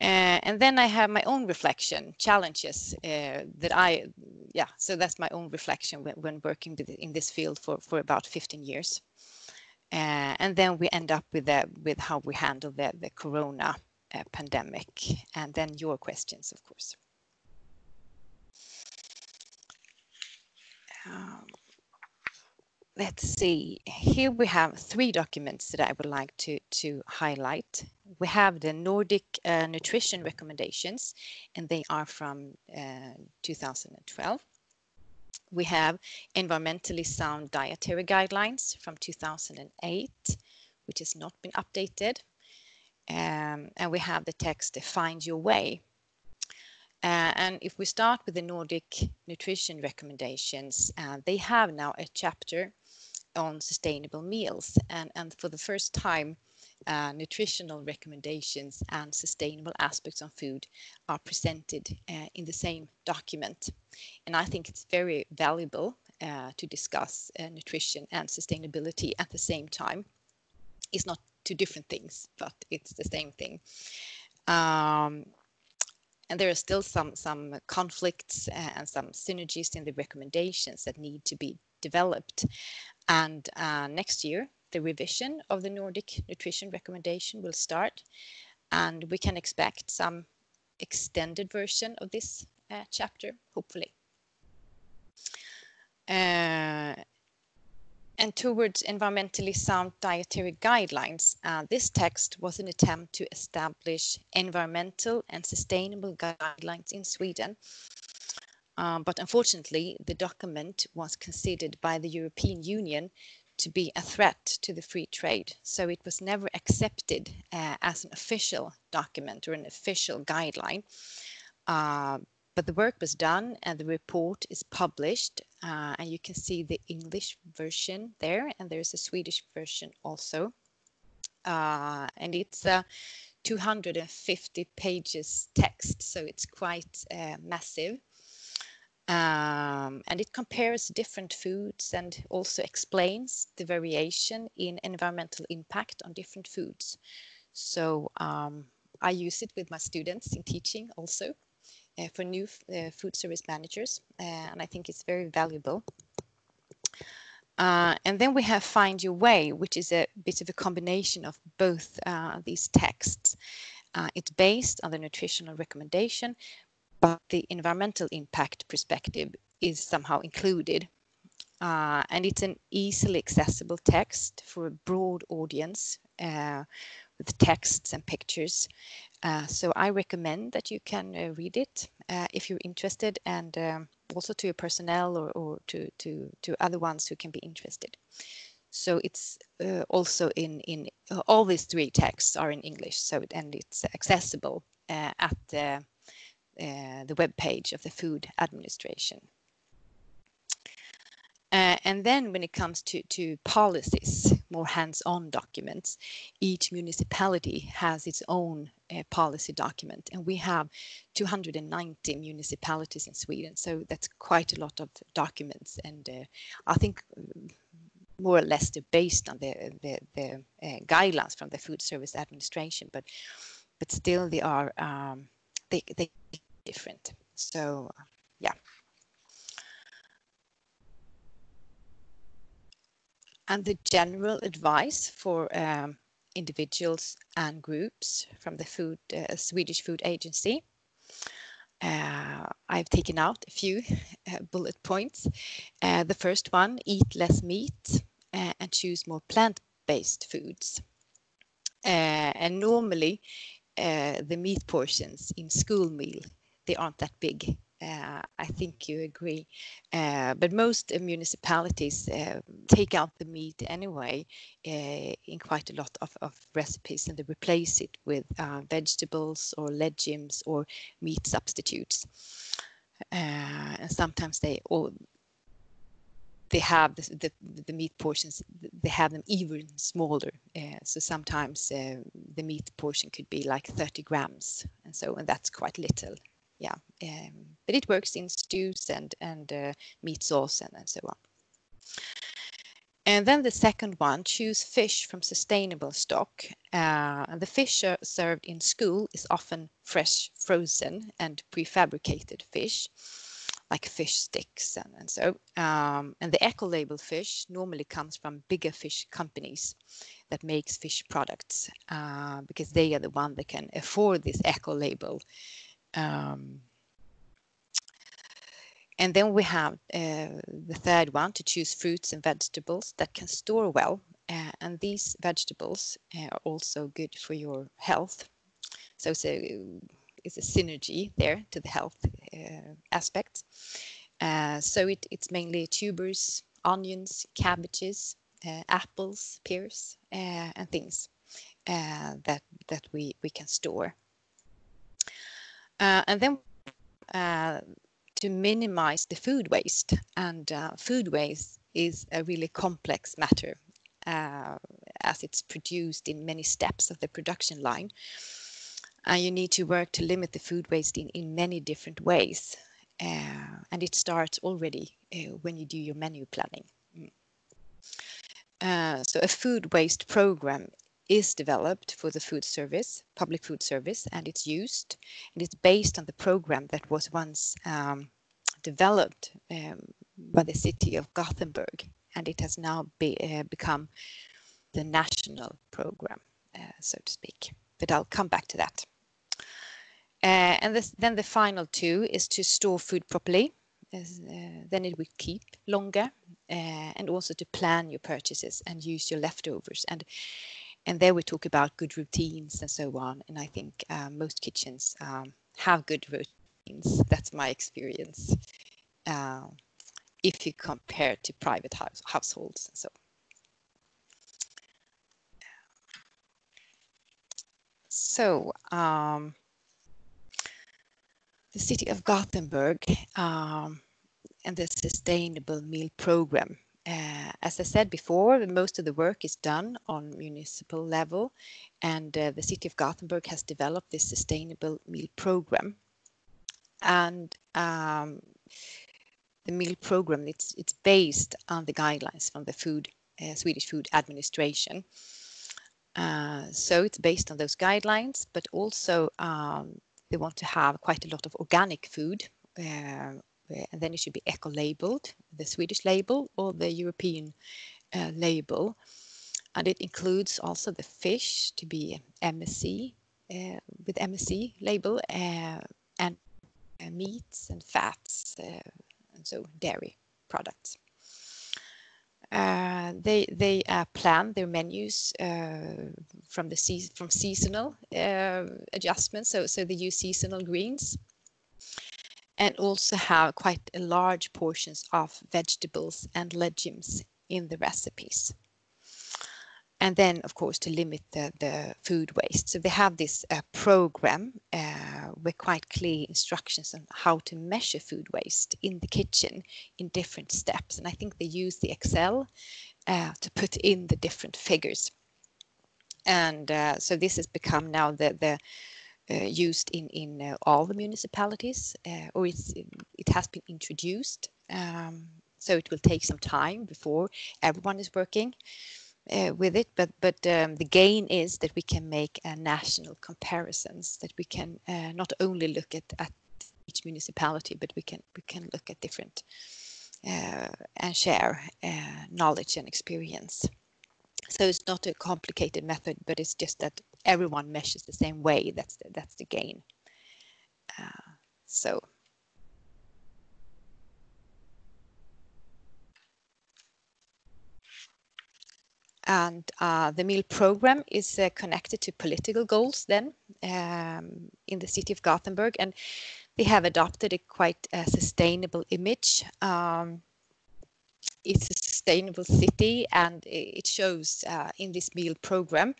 Uh, and then I have my own reflection, challenges uh, that I, yeah, so that's my own reflection when, when working in this field for, for about 15 years. Uh, and then we end up with, the, with how we handle the, the corona pandemic and then your questions, of course. Um, let's see, here we have three documents that I would like to, to highlight. We have the Nordic uh, nutrition recommendations, and they are from uh, 2012. We have environmentally sound dietary guidelines from 2008, which has not been updated. Um, and we have the text Find Your Way. Uh, and if we start with the Nordic nutrition recommendations, uh, they have now a chapter on sustainable meals. And, and for the first time, uh, nutritional recommendations and sustainable aspects on food are presented uh, in the same document. And I think it's very valuable uh, to discuss uh, nutrition and sustainability at the same time. It's not two different things, but it's the same thing. Um, and there are still some some conflicts and some synergies in the recommendations that need to be developed. And uh, next year, the revision of the Nordic nutrition recommendation will start, and we can expect some extended version of this uh, chapter, hopefully. Uh, and towards environmentally sound dietary guidelines, uh, this text was an attempt to establish environmental and sustainable guidelines in Sweden. Um, but unfortunately, the document was considered by the European Union to be a threat to the free trade. So it was never accepted uh, as an official document or an official guideline. Uh, but the work was done and the report is published uh, and you can see the English version there and there's a Swedish version also. Uh, and it's a 250 pages text, so it's quite uh, massive. Um, and it compares different foods and also explains the variation in environmental impact on different foods. So um, I use it with my students in teaching also for new uh, food service managers, uh, and I think it's very valuable. Uh, and then we have Find Your Way, which is a bit of a combination of both uh, these texts. Uh, it's based on the nutritional recommendation, but the environmental impact perspective is somehow included. Uh, and it's an easily accessible text for a broad audience uh, with texts and pictures. Uh, so I recommend that you can uh, read it uh, if you're interested and um, also to your personnel or, or to, to, to other ones who can be interested. So it's uh, also in, in all these three texts are in English, so and it's accessible at the uh, the web page of the Food Administration. Uh, and then when it comes to, to policies, more hands-on documents, each municipality has its own uh, policy document. And we have 290 municipalities in Sweden. So that's quite a lot of documents. And uh, I think mm, more or less they're based on the, the, the uh, guidelines from the Food Service Administration, but but still they are um, they, they different. So yeah. And the general advice for um, individuals and groups from the food uh, Swedish Food Agency. Uh, I've taken out a few uh, bullet points. Uh, the first one, eat less meat uh, and choose more plant-based foods. Uh, and normally the meat portions in school meal they aren't that big. Uh, I think you agree. Uh, but most uh, municipalities uh, take out the meat anyway uh, in quite a lot of, of, recipes and they replace it with uh, vegetables or legumes or meat substitutes. and sometimes they all they have the, the, the, meat portions, they have them even smaller. so sometimes the meat portion could be like 30 grams and so, and that's quite little yeah, um, but it works in stews and and uh, meat sauce and, and so on. And then the second one, choose fish from sustainable stock. Uh, the fish served in school is often fresh, frozen and prefabricated fish, like fish sticks and, and so. Um, and the eco-label fish normally comes from bigger fish companies that makes fish products uh, because they are the one that can afford this eco-label um, and then we have uh, the third one to choose fruits and vegetables that can store well. Uh, and these vegetables uh, are also good for your health. So a, it's a synergy there to the health uh, aspect. Uh, so it, it's mainly tubers, onions, cabbages, uh, apples, pears, and things that that we we can store. Uh, and then uh, to minimize the food waste. And uh, food waste is a really complex matter as it's produced in many steps of the production line. And you need to work to limit the food waste in, in many different ways. Uh, and it starts already uh, when you do your menu planning. Mm. Uh, so a food waste program is developed for the food service, public food service, and it's used. And it's based on the program that was once um, developed um, by the city of Gothenburg, and it has now be, uh, become the national program, uh, so to speak. But I'll come back to that. Uh, and this, then the final two is to store food properly. uh, then it will keep longer, uh, and also to plan your purchases and use your leftovers. And and there we talk about good routines and so on. And I think uh, most kitchens um, have good routines. That's my experience. Uh, if you compare to private house, households and so. So um, the city of Gothenburg um, and the sustainable meal program. Uh, as I said before, most of the work is done on municipal level, and uh, the city of Gothenburg has developed this sustainable meal program. And um, the meal program it's it's based on the guidelines from the food uh, Swedish Food Administration. Uh, so it's based on those guidelines, but also um, they want to have quite a lot of organic food. Uh, and then it should be eco-labeled, the Swedish label or the European uh, label. And it includes also the fish to be MSC, uh, with MSC label, uh, and uh, meats and fats, and so dairy products. Uh, they they uh, plan their menus uh, from the se from seasonal uh, adjustments. So so they use seasonal greens, and also have quite large portions of vegetables and legumes in the recipes and then of course to limit the, the food waste. So they have this uh, program uh, with quite clear instructions on how to measure food waste in the kitchen in different steps. And I think they use the Excel uh, to put in the different figures. And uh, so this has become now the, the used in, in uh, all the municipalities, or it's, it has been introduced. Um, so it will take some time before everyone is working uh, with it, but but um, the gain is that we can make uh, national comparisons. That we can uh, not only look at, at each municipality, but we can we can look at different uh, and share uh, knowledge and experience. So it's not a complicated method, but it's just that everyone measures the same way. That's the, that's the gain. Uh, so and uh, the meal program is uh, connected to political goals then um, in the city of Gothenburg and they have adopted a quite uh, sustainable image. Um, it's a sustainable city and it shows uh, in this meal program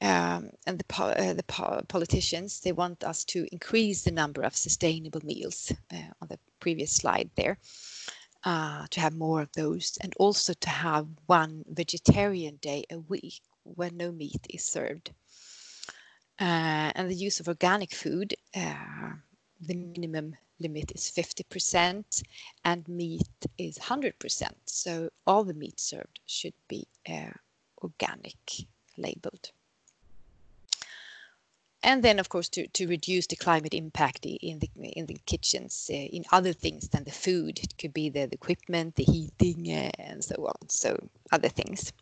um, and the, po uh, the po politicians they want us to increase the number of sustainable meals uh, on the previous slide there uh, to have more of those and also to have one vegetarian day a week when no meat is served. Uh, and the use of organic food, uh, the minimum limit is 50% and meat is 100%. So all the meat served should be uh, organic labeled. And then of course to, to reduce the climate impact in the in the kitchens uh, in other things than the food. It could be the, the equipment the heating uh, and so on. So other things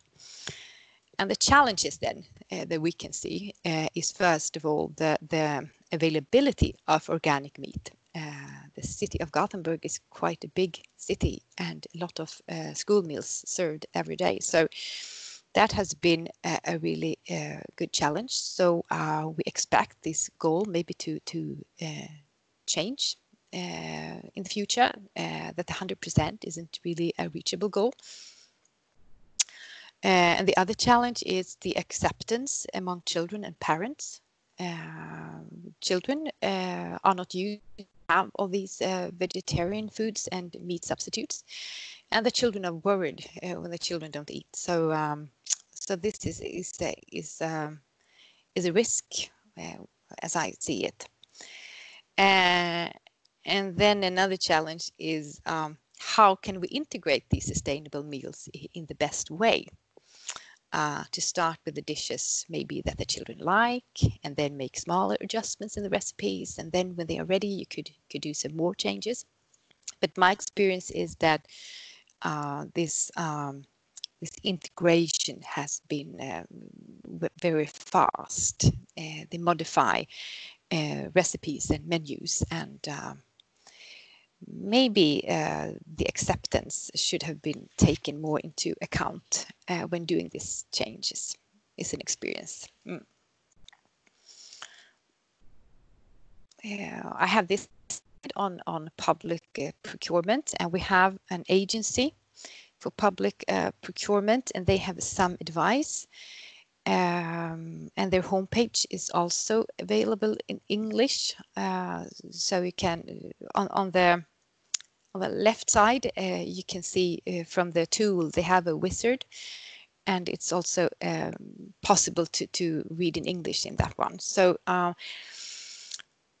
and the challenges then uh, that we can see uh, is first of all the the availability of organic meat uh, the city of Gothenburg is quite a big city and a lot of uh, school meals served every day so that has been a, a really uh, good challenge. So uh, we expect this goal maybe to to change in the future. That hundred percent isn't really a reachable goal. Uh, and the other challenge is the acceptance among children and parents. children are not used to have all these vegetarian foods and meat substitutes and the children are worried uh, when the children don't eat. So um, so this is is a, is um, is a risk uh, as I see it. Uh, and then another challenge is um, how can we integrate these sustainable meals in the best way? Uh, to start with the dishes maybe that the children like and then make smaller adjustments in the recipes and then when they are ready you could could do some more changes but my experience is that uh, this um, this integration has been um, very fast. Uh, they modify uh, recipes and menus and um, maybe uh, the acceptance should have been taken more into account uh, when doing these changes is an experience. Mm. Yeah, I have this on on public uh, procurement and we have an agency for public uh, procurement and they have some advice um, and their homepage is also available in English uh, so you can on, on the on the left side uh, you can see uh, from the tool they have a wizard and it's also um, possible to, to read in English in that one. So uh,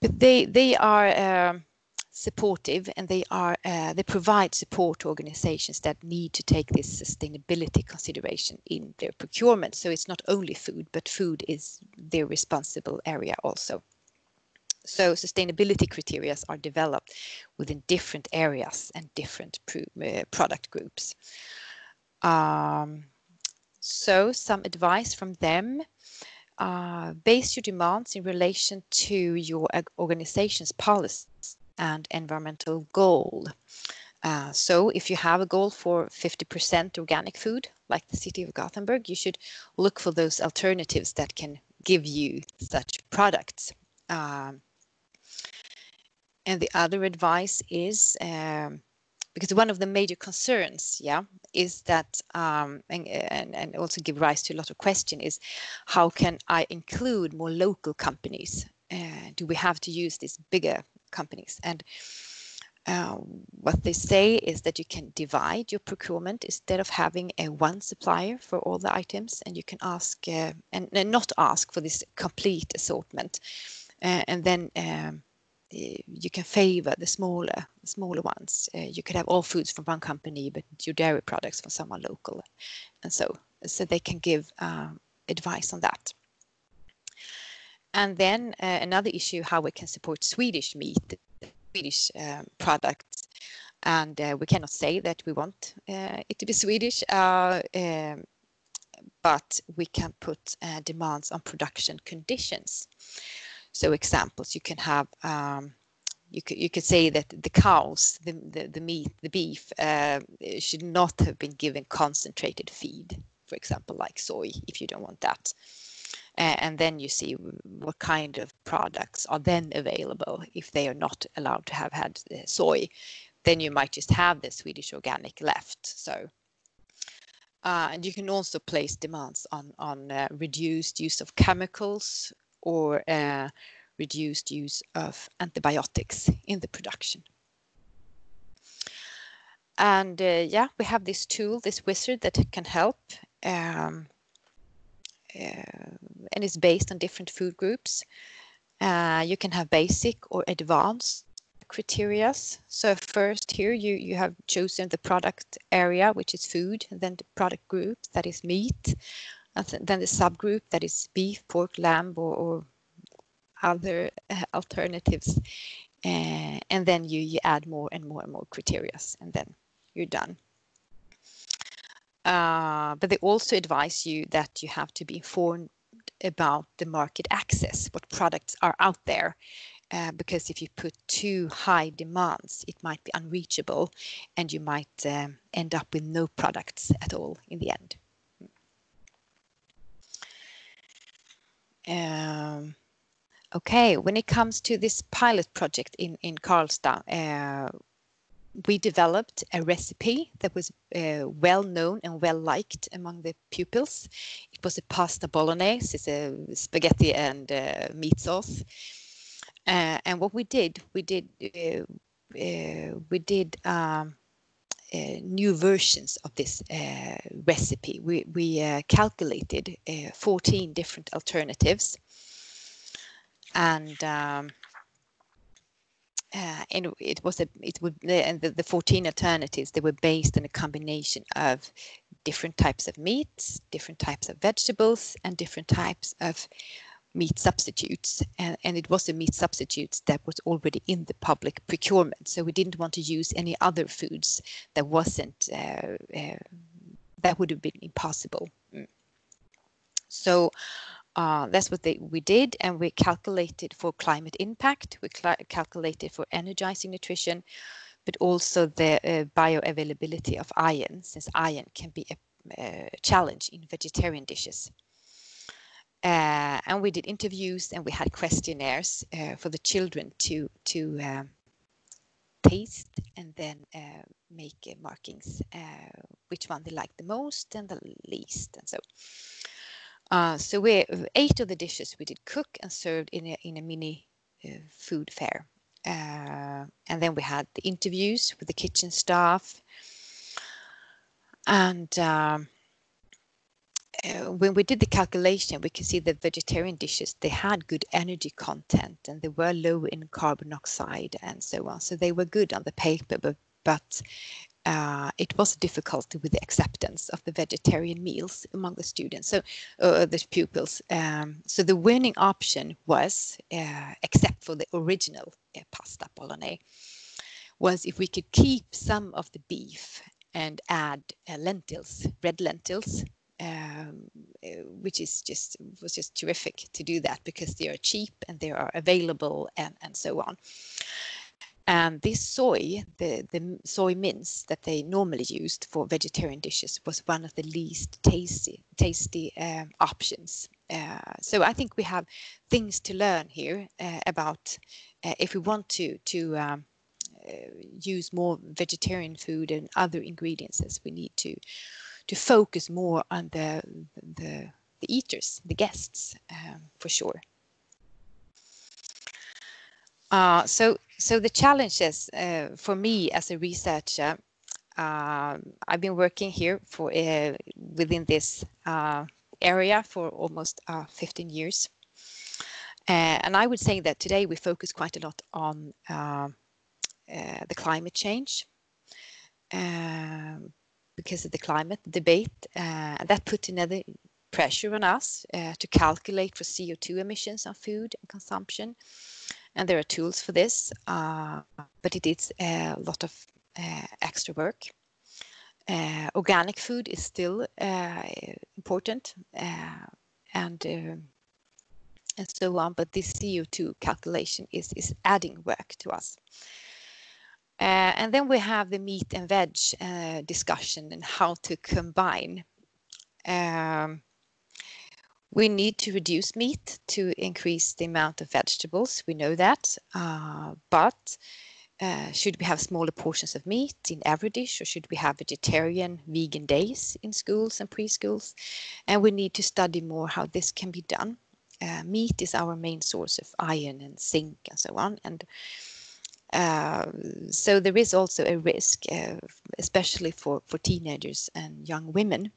but they they are um, supportive and they are uh, they provide support to organizations that need to take this sustainability consideration in their procurement. So it's not only food but food is their responsible area also so sustainability criteria are developed within different areas and different uh, product groups um, so some advice from them uh, base your demands in relation to your organization's policy and environmental goal. Uh, so if you have a goal for 50% organic food, like the city of Gothenburg, you should look for those alternatives that can give you such products. Um, and the other advice is um, because one of the major concerns, yeah, is that um, and, and, and also give rise to a lot of question is how can I include more local companies? Uh, do we have to use these bigger companies? And uh, what they say is that you can divide your procurement instead of having a one supplier for all the items, and you can ask uh, and, and, not ask for this complete assortment, uh, and then. Um, you can favor the smaller smaller ones. Uh, you could have all foods from one company, but your dairy products from someone local, and so so they can give um, advice on that. And then uh, another issue: how we can support Swedish meat, Swedish um, products, and uh, we cannot say that we want uh, it to be Swedish. Uh, um, but we can put uh, demands on production conditions. So examples, you can have, um, you could, you could say that the cows, the, the, the meat, the beef uh, should not have been given concentrated feed, for example, like soy, if you don't want that. And then you see what kind of products are then available if they are not allowed to have had uh, soy. Then you might just have the Swedish organic left. So uh, and you can also place demands on, on uh, reduced use of chemicals or uh, reduced use of antibiotics in the production. And uh, yeah, we have this tool, this wizard that can help. Um, uh, and it's based on different food groups. Uh, you can have basic or advanced criteria. So first here you, you have chosen the product area, which is food, and then the product group that is meat, then the subgroup that is beef, pork, lamb, or, or other uh, alternatives. Uh, and then you, you add more and more and more criteria, and then you're done. Uh, but they also advise you that you have to be informed about the market access, what products are out there. Uh, because if you put too high demands, it might be unreachable and you might end up with no products at all in the end. Um, okay, when it comes to this pilot project in, in Karlstad, uh, we developed a recipe that was uh, well known and well liked among the pupils. It was a pasta bolognese, it's a spaghetti and uh, meat sauce. Uh, and what we did, we did, uh, uh, we did um, new versions of this uh, recipe. We, we uh, calculated 14 different alternatives and um, uh, and it was a it would and the, the 14 alternatives they were based on a combination of different types of meats different types of vegetables and different types of meat substitutes and, and it was a meat substitutes that was already in the public procurement so we didn't want to use any other foods that wasn't uh, uh, that would have been impossible mm. so uh, that's what they, we did and we calculated for climate impact we calculated for energizing nutrition but also the uh, bioavailability of iron, since iron can be a challenge in vegetarian dishes. Uh, and we did interviews and we had questionnaires uh, for the children to to um, taste and then uh, make uh, markings uh, which one they like the most and the least and so. Uh, so we eight of the dishes we did cook and served in a, in a mini food fair. And then we had the interviews with the kitchen staff. And um, uh, when we did the calculation, we could see that vegetarian dishes, they had good energy content and they were low in carbon dioxide and so on. So they were good on the paper, but, but uh, it was a difficulty with the acceptance of the vegetarian meals among the students, so uh, the pupils. Um, so the winning option was, uh, except for the original uh, pasta bolognese, was if we could keep some of the beef and add lentils, red lentils, um, eh, which is just was just terrific to do that because they are cheap and they are available and and so on. And this soy, the, the soy mince that they normally used for vegetarian dishes was one of the least tasty tasty um, options. Uh, so I think we have things to learn here uh, about uh, if we want to to um, uh, use more vegetarian food and other ingredients as we need to to focus more on the the, the eaters, the guests, um, for sure. Uh, so, so the challenges uh, for me as a researcher, um, I've been working here for uh, within this uh, area for almost uh, 15 years, uh, and I would say that today we focus quite a lot on the climate change. Um, because of the climate debate. Uh, that put another pressure on us uh, to calculate for CO2 emissions on food and consumption. And there are tools for this, uh, but it is a lot of uh, extra work. Uh, organic food is still uh, important and and so on, but this CO2 calculation is, is adding work to us. Uh, and then we have the meat and veg uh, discussion and how to combine. Um, we need to reduce meat to increase the amount of vegetables. We know that. Uh, but uh, should we have smaller portions of meat in every dish or should we have vegetarian vegan days in schools and preschools? And we need to study more how this can be done. Uh, meat is our main source of iron and zinc and so on. And so there is also a risk, uh, especially for, for teenagers and young women.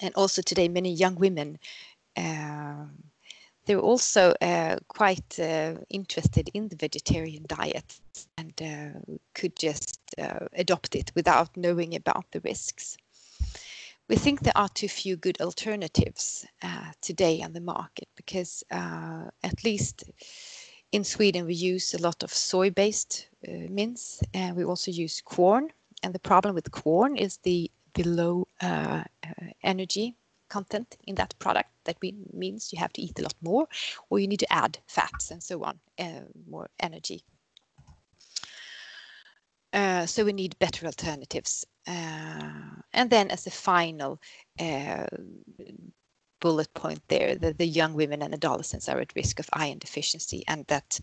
And also today, many young women, uh, they're also uh, quite uh, interested in the vegetarian diet and could just adopt it without knowing about the risks. We think there are too few good alternatives today on the market because at least in Sweden, we use a lot of soy-based uh, mince, and we also use corn. And the problem with corn is the below uh, uh, energy content in that product. That means you have to eat a lot more, or you need to add fats and so on, uh, more energy. Uh, so we need better alternatives. And then as a final bullet point there that the young women and adolescents are at risk of iron deficiency and that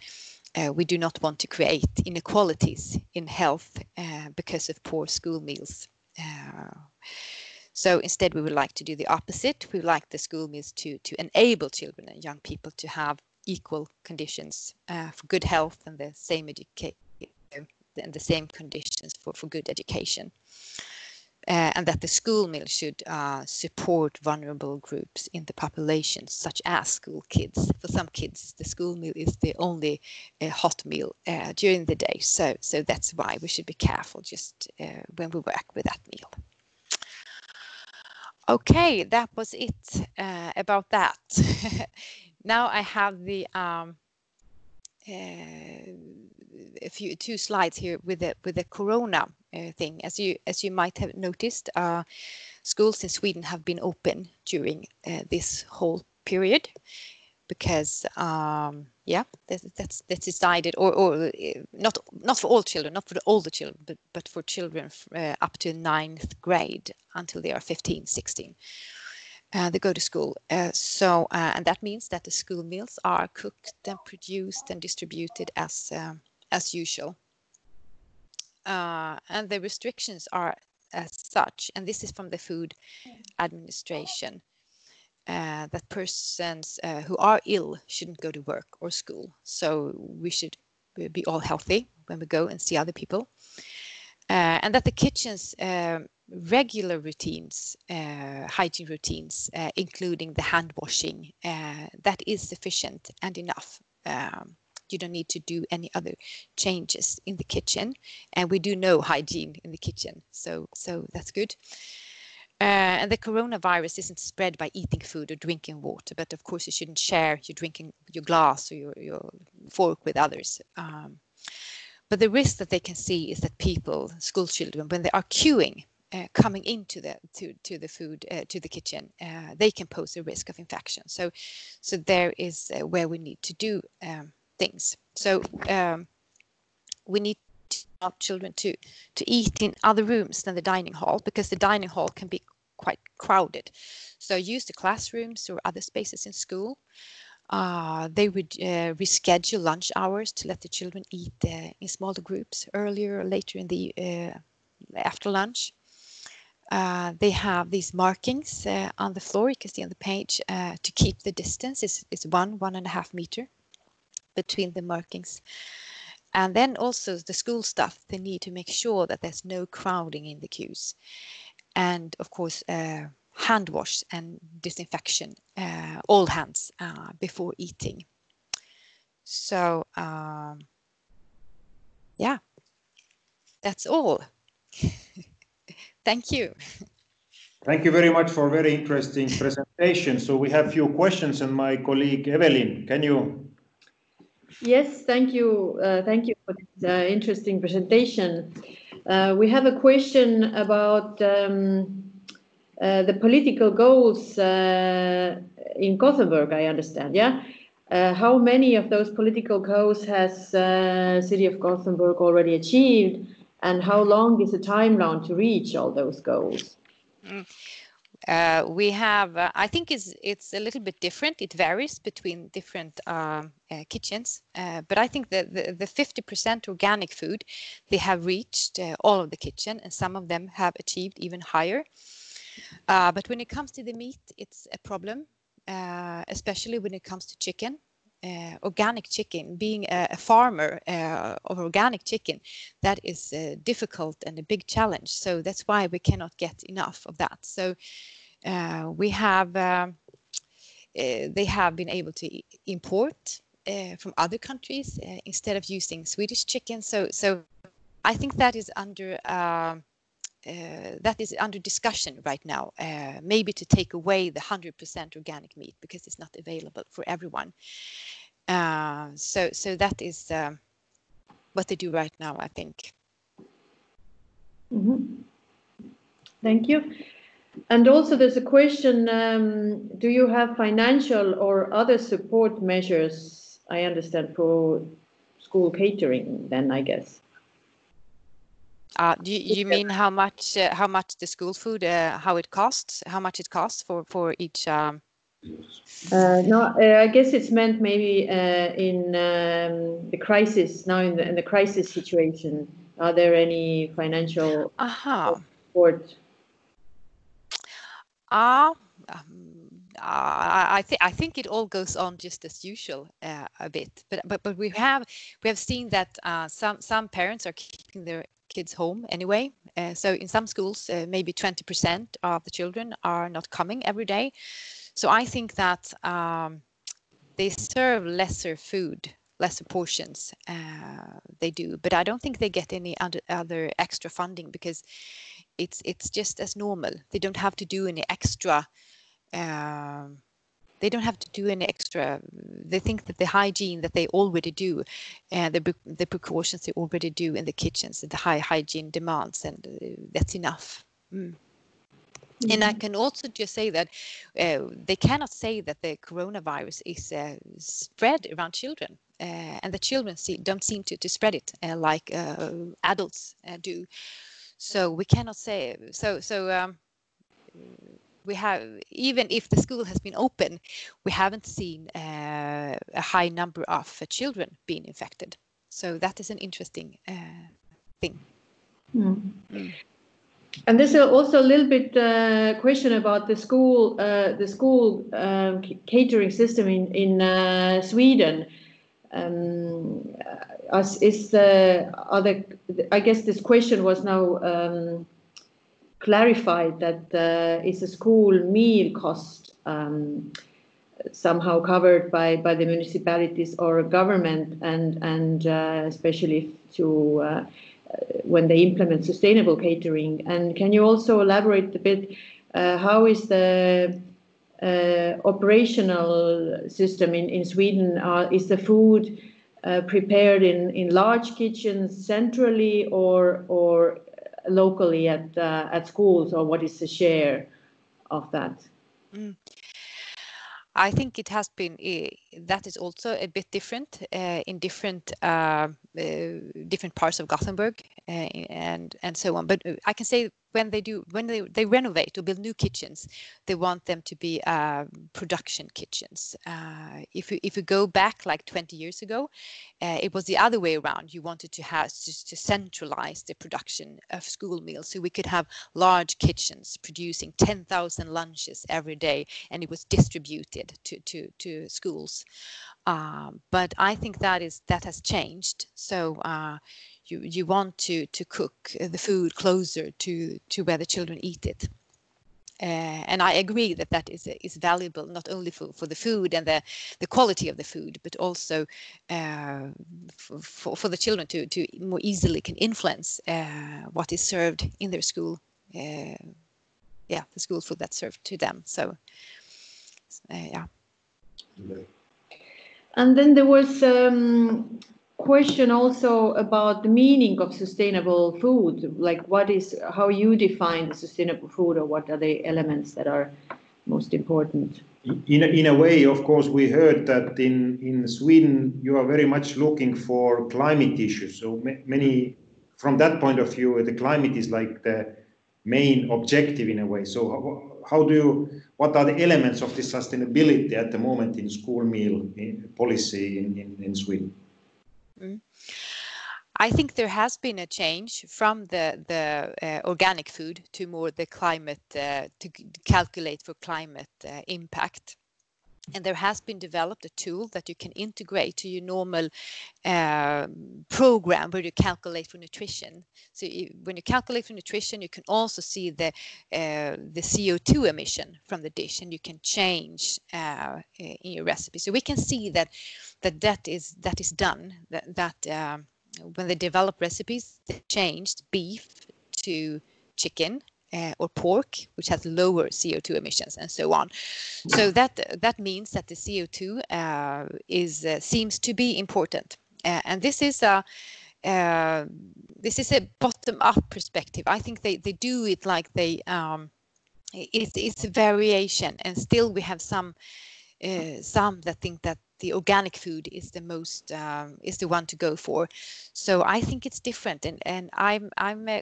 uh, we do not want to create inequalities in health uh, because of poor school meals. Uh, so instead, we would like to do the opposite. We would like the school meals to, to enable children and young people to have equal conditions uh, for good health and the same education and the same conditions for, for good education uh, and that the school meal should uh, support vulnerable groups in the population, such as school kids. For some kids, the school meal is the only uh, hot meal uh, during the day. So, so that's why we should be careful just when we work with that meal. Okay, that was it about that. now I have the um, a few two slides here with the with the corona uh, thing. As you as you might have noticed, uh, schools in Sweden have been open during uh, this whole period. because um, yeah, that's, that's decided, or or uh, not not for all children, not for all the older children, but but for children up to ninth grade until they are 15, 16. Uh, they go to school. So, and that means that the school meals are cooked and produced and distributed as as usual. Uh, and the restrictions are as such, and this is from the Food Administration, uh, that persons uh, who are ill shouldn't go to work or school. So we should be all healthy when we go and see other people. Uh, and that the kitchen's um, regular routines, uh, hygiene routines, uh, including the hand washing, uh, that is sufficient and enough. Um, you don't need to do any other changes in the kitchen. And we do know hygiene in the kitchen, so so that's good. Uh, and the coronavirus isn't spread by eating food or drinking water, but of course you shouldn't share your drinking your glass or your, your fork with others. Um, but the risk that they can see is that people, school children, when they are queuing, uh, coming into the to to the food uh, to the kitchen, uh, they can pose a risk of infection. So, so there is uh, where we need to do um, things. So um, we need our children to to eat in other rooms than the dining hall because the dining hall can be quite crowded. So use the classrooms or other spaces in school. Uh, they would uh, reschedule lunch hours to let the children eat uh, in smaller groups earlier or later in the uh, after lunch. Uh, they have these markings uh, on the floor. You can see on the page to keep the distance is is one one and a half meter between the markings. And then also the school staff, they need to make sure that there's no crowding in the queues. And of course, uh, hand wash and disinfection, uh, all hands uh, before eating. So, um, yeah, that's all. Thank you. Thank you very much for very interesting presentation. So we have few questions and my colleague Evelyn, can you Yes, thank you. Uh, thank you for this uh, interesting presentation. Uh, we have a question about um, uh, the political goals uh, in Gothenburg, I understand, yeah? Uh, how many of those political goals has the City of Gothenburg already achieved and how long is the timeline to reach all those goals? Mm. Uh, we have, uh, I think it's, it's a little bit different. It varies between different um, uh, kitchens. Uh, but I think that the, the 50% organic food, they have reached uh, all of the kitchen and some of them have achieved even higher. Uh, but when it comes to the meat, it's a problem, especially when it comes to chicken. Organic chicken, being a, a farmer of organic chicken, that is difficult and a big challenge. So that's why we cannot get enough of that. So uh, we have um, uh, they have been able to import uh, from other countries instead of using Swedish chicken. So so I think that is under um, uh, that is under discussion right now, uh, maybe to take away the 100% organic meat because it's not available for everyone. Uh, so, so that is um, what they do right now, I think. Mm -hmm. Thank you. And also there's a question, um, do you have financial or other support measures, I understand, for school catering then, I guess? Uh, do you, you mean how much uh, how much the school food uh, how it costs how much it costs for for each um... Uh, no uh, i guess it's meant maybe uh, in um, the crisis now in the, in the crisis situation. Are there any financial -huh. support? Ah, um, I think I think it all goes on just as usual uh, a bit, but but but we have we have seen that uh, some some parents are keeping their kids home anyway. Uh, so in some schools, uh, maybe 20% of the children are not coming every day. So I think that um, they serve lesser food, lesser portions. Uh, they do, but I don't think they get any other, other extra funding because it's it's just as normal. They don't have to do any extra. Um, they don't have to do any extra. They think that the hygiene that they already do, and uh, the the precautions they already do in the kitchens, the high hygiene demands, and uh, that's enough. Mm. Mm. And I can also just say that uh, they cannot say that the coronavirus is uh, spread around children, uh, and the children see, don't seem to, to spread it uh, like uh, adults uh, do. So we cannot say so. So um, we have even if the school has been open, we haven't seen a high number of children being infected. So that is an interesting thing. Mm. And there's also a little bit uh, question about the school, uh, the school uh, catering system in in uh, Sweden. Um, is the other? I guess this question was now um, clarified that uh, is a school meal cost um, somehow covered by by the municipalities or government, and and uh, especially to when they implement sustainable catering? And can you also elaborate a bit uh, how is the uh, operational system in, in Sweden? Uh, is the food uh, prepared in, in large kitchens centrally or or locally at uh, at schools, or what is the share of that? Mm. I think it has been eh, that is also a bit different uh, in different uh, uh, different parts of Gothenburg and and so on. But I can say when they do when they, they renovate or build new kitchens they want them to be uh, production kitchens. Uh, if you if you go back like 20 years ago uh, it was the other way around. You wanted to have just to centralize the production of school meals. So we could have large kitchens producing 10,000 lunches every day and it was distributed to to to schools. Um, but I think that is that has changed. So uh, you you want to to cook the food closer to to where the children eat it. Uh, and I agree that that is is valuable not only for, for the food and the the quality of the food, but also uh, for, for the children to to more easily can influence uh, what is served in their school. Uh, yeah, the school food that's served to them. So, uh, yeah. And then there was um, question also about the meaning of sustainable food like what is how you define the sustainable food or what are the elements that are most important? In a, in a way of course we heard that in in sweden you are very much looking for climate issues. So many from that point of view the climate is like the main objective in a way. So how, how do you what are the elements of this sustainability at the moment in school meal eh, policy in, in, in sweden Mm. I think there has been a change from the the uh, organic food to more the climate uh, to calculate for climate uh, impact. And there has been developed a tool that you can integrate to your normal uh, program where you calculate for nutrition. So you, when you calculate for nutrition, you can also see the uh, the CO2 emission from the dish, and you can change uh, in your recipe. So we can see that that that is that is done. That that um, when they develop recipes, they changed beef to chicken uh, or pork, which has lower CO2 emissions, and so on. So that that means that the CO2 uh, is uh, seems to be important, uh, and this is a uh, this is a bottom-up perspective. I think they they do it like they um, it's it's a variation, and still we have some uh, some that think that the organic food is the most um, is the one to go for. So I think it's different, and and I'm I'm uh,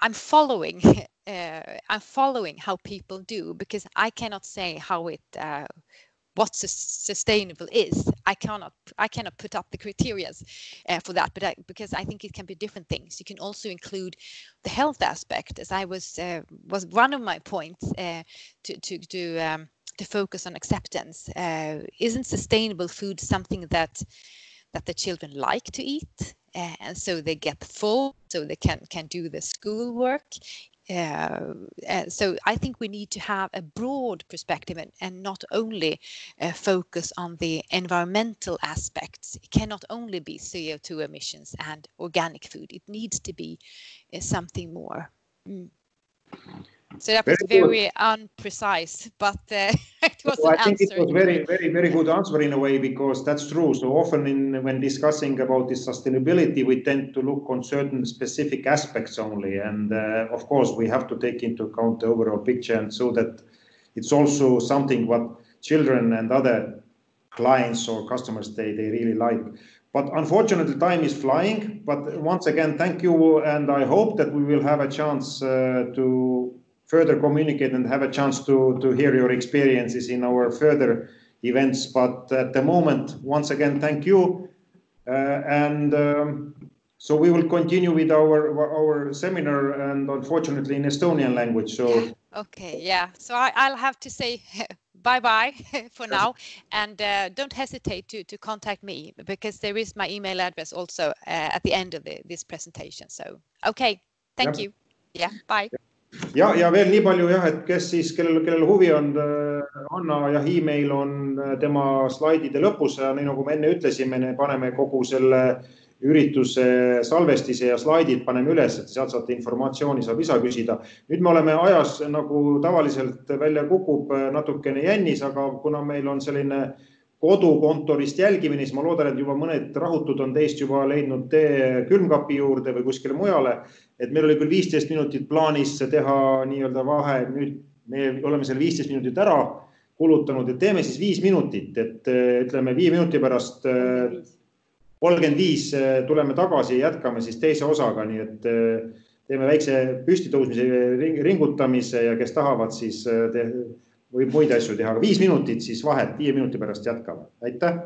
I'm following uh, I'm following how people do because I cannot say how it uh, what sustainable is. I cannot I cannot put up the criteria uh, for that, but I, because I think it can be different things. You can also include the health aspect, as I was uh, was one of my points uh, to to. Um, to focus on acceptance. Uh, isn't sustainable food something that that the children like to eat, uh, and so they get full, so they can can do the schoolwork. Uh, so I think we need to have a broad perspective and, and not only uh, focus on the environmental aspects. It cannot only be CO2 emissions and organic food. It needs to be uh, something more. Mm. So that was very, very unprecise, but uh, it was well, I think it was very, very, very good answer in a way because that's true. So often, in when discussing about this sustainability, we tend to look on certain specific aspects only, and uh, of course, we have to take into account the overall picture, and so that it's also something what children and other clients or customers they they really like. But unfortunately, time is flying. But once again, thank you, and I hope that we will have a chance uh, to further communicate and have a chance to, to hear your experiences in our further events. But at the moment, once again, thank you. Uh, and um, so we will continue with our our seminar and unfortunately in Estonian language. So okay, yeah. So I, will have to say bye bye for now, and uh, don't hesitate to to contact me because there is my email address also uh, at the end of the, this presentation. So okay, thank yep. you. Yeah, bye. Yep ja, ja veel nii palju jah, et kes siis, kellel, kellel huvi on, äh, Anna jah, email on äh, tema slaidide lõpus ja nii nagu me enne ütlesime, me paneme kogu selle ürituse salvestise ja slaidid paneme üles, et sealt saate informatsiooni, saab ise küsida. nüüd me oleme ajas nagu tavaliselt välja kukub äh, natukene jännis, aga kuna meil on selline kodukontorist jälgimine, siis ma loodan, et juba mõned rahutud on teist juba leidnud tee külmkapi juurde või kuskile mujale. et meil oli küll viisteist minutit plaanis teha nii-öelda vahe, nüüd me oleme selle viisteist minutit ära kulutanud, et teeme siis viis minutit, et ütleme viie minuti pärast kolmkümmend viis tuleme tagasi jätkame siis teise osaga, nii et teeme väikse püstitõusmise ringutamise ja kes tahavad, siis te, võib muid asju teha, aga viis minutit siis vahet, viie minuti pärast jätkame, aitäh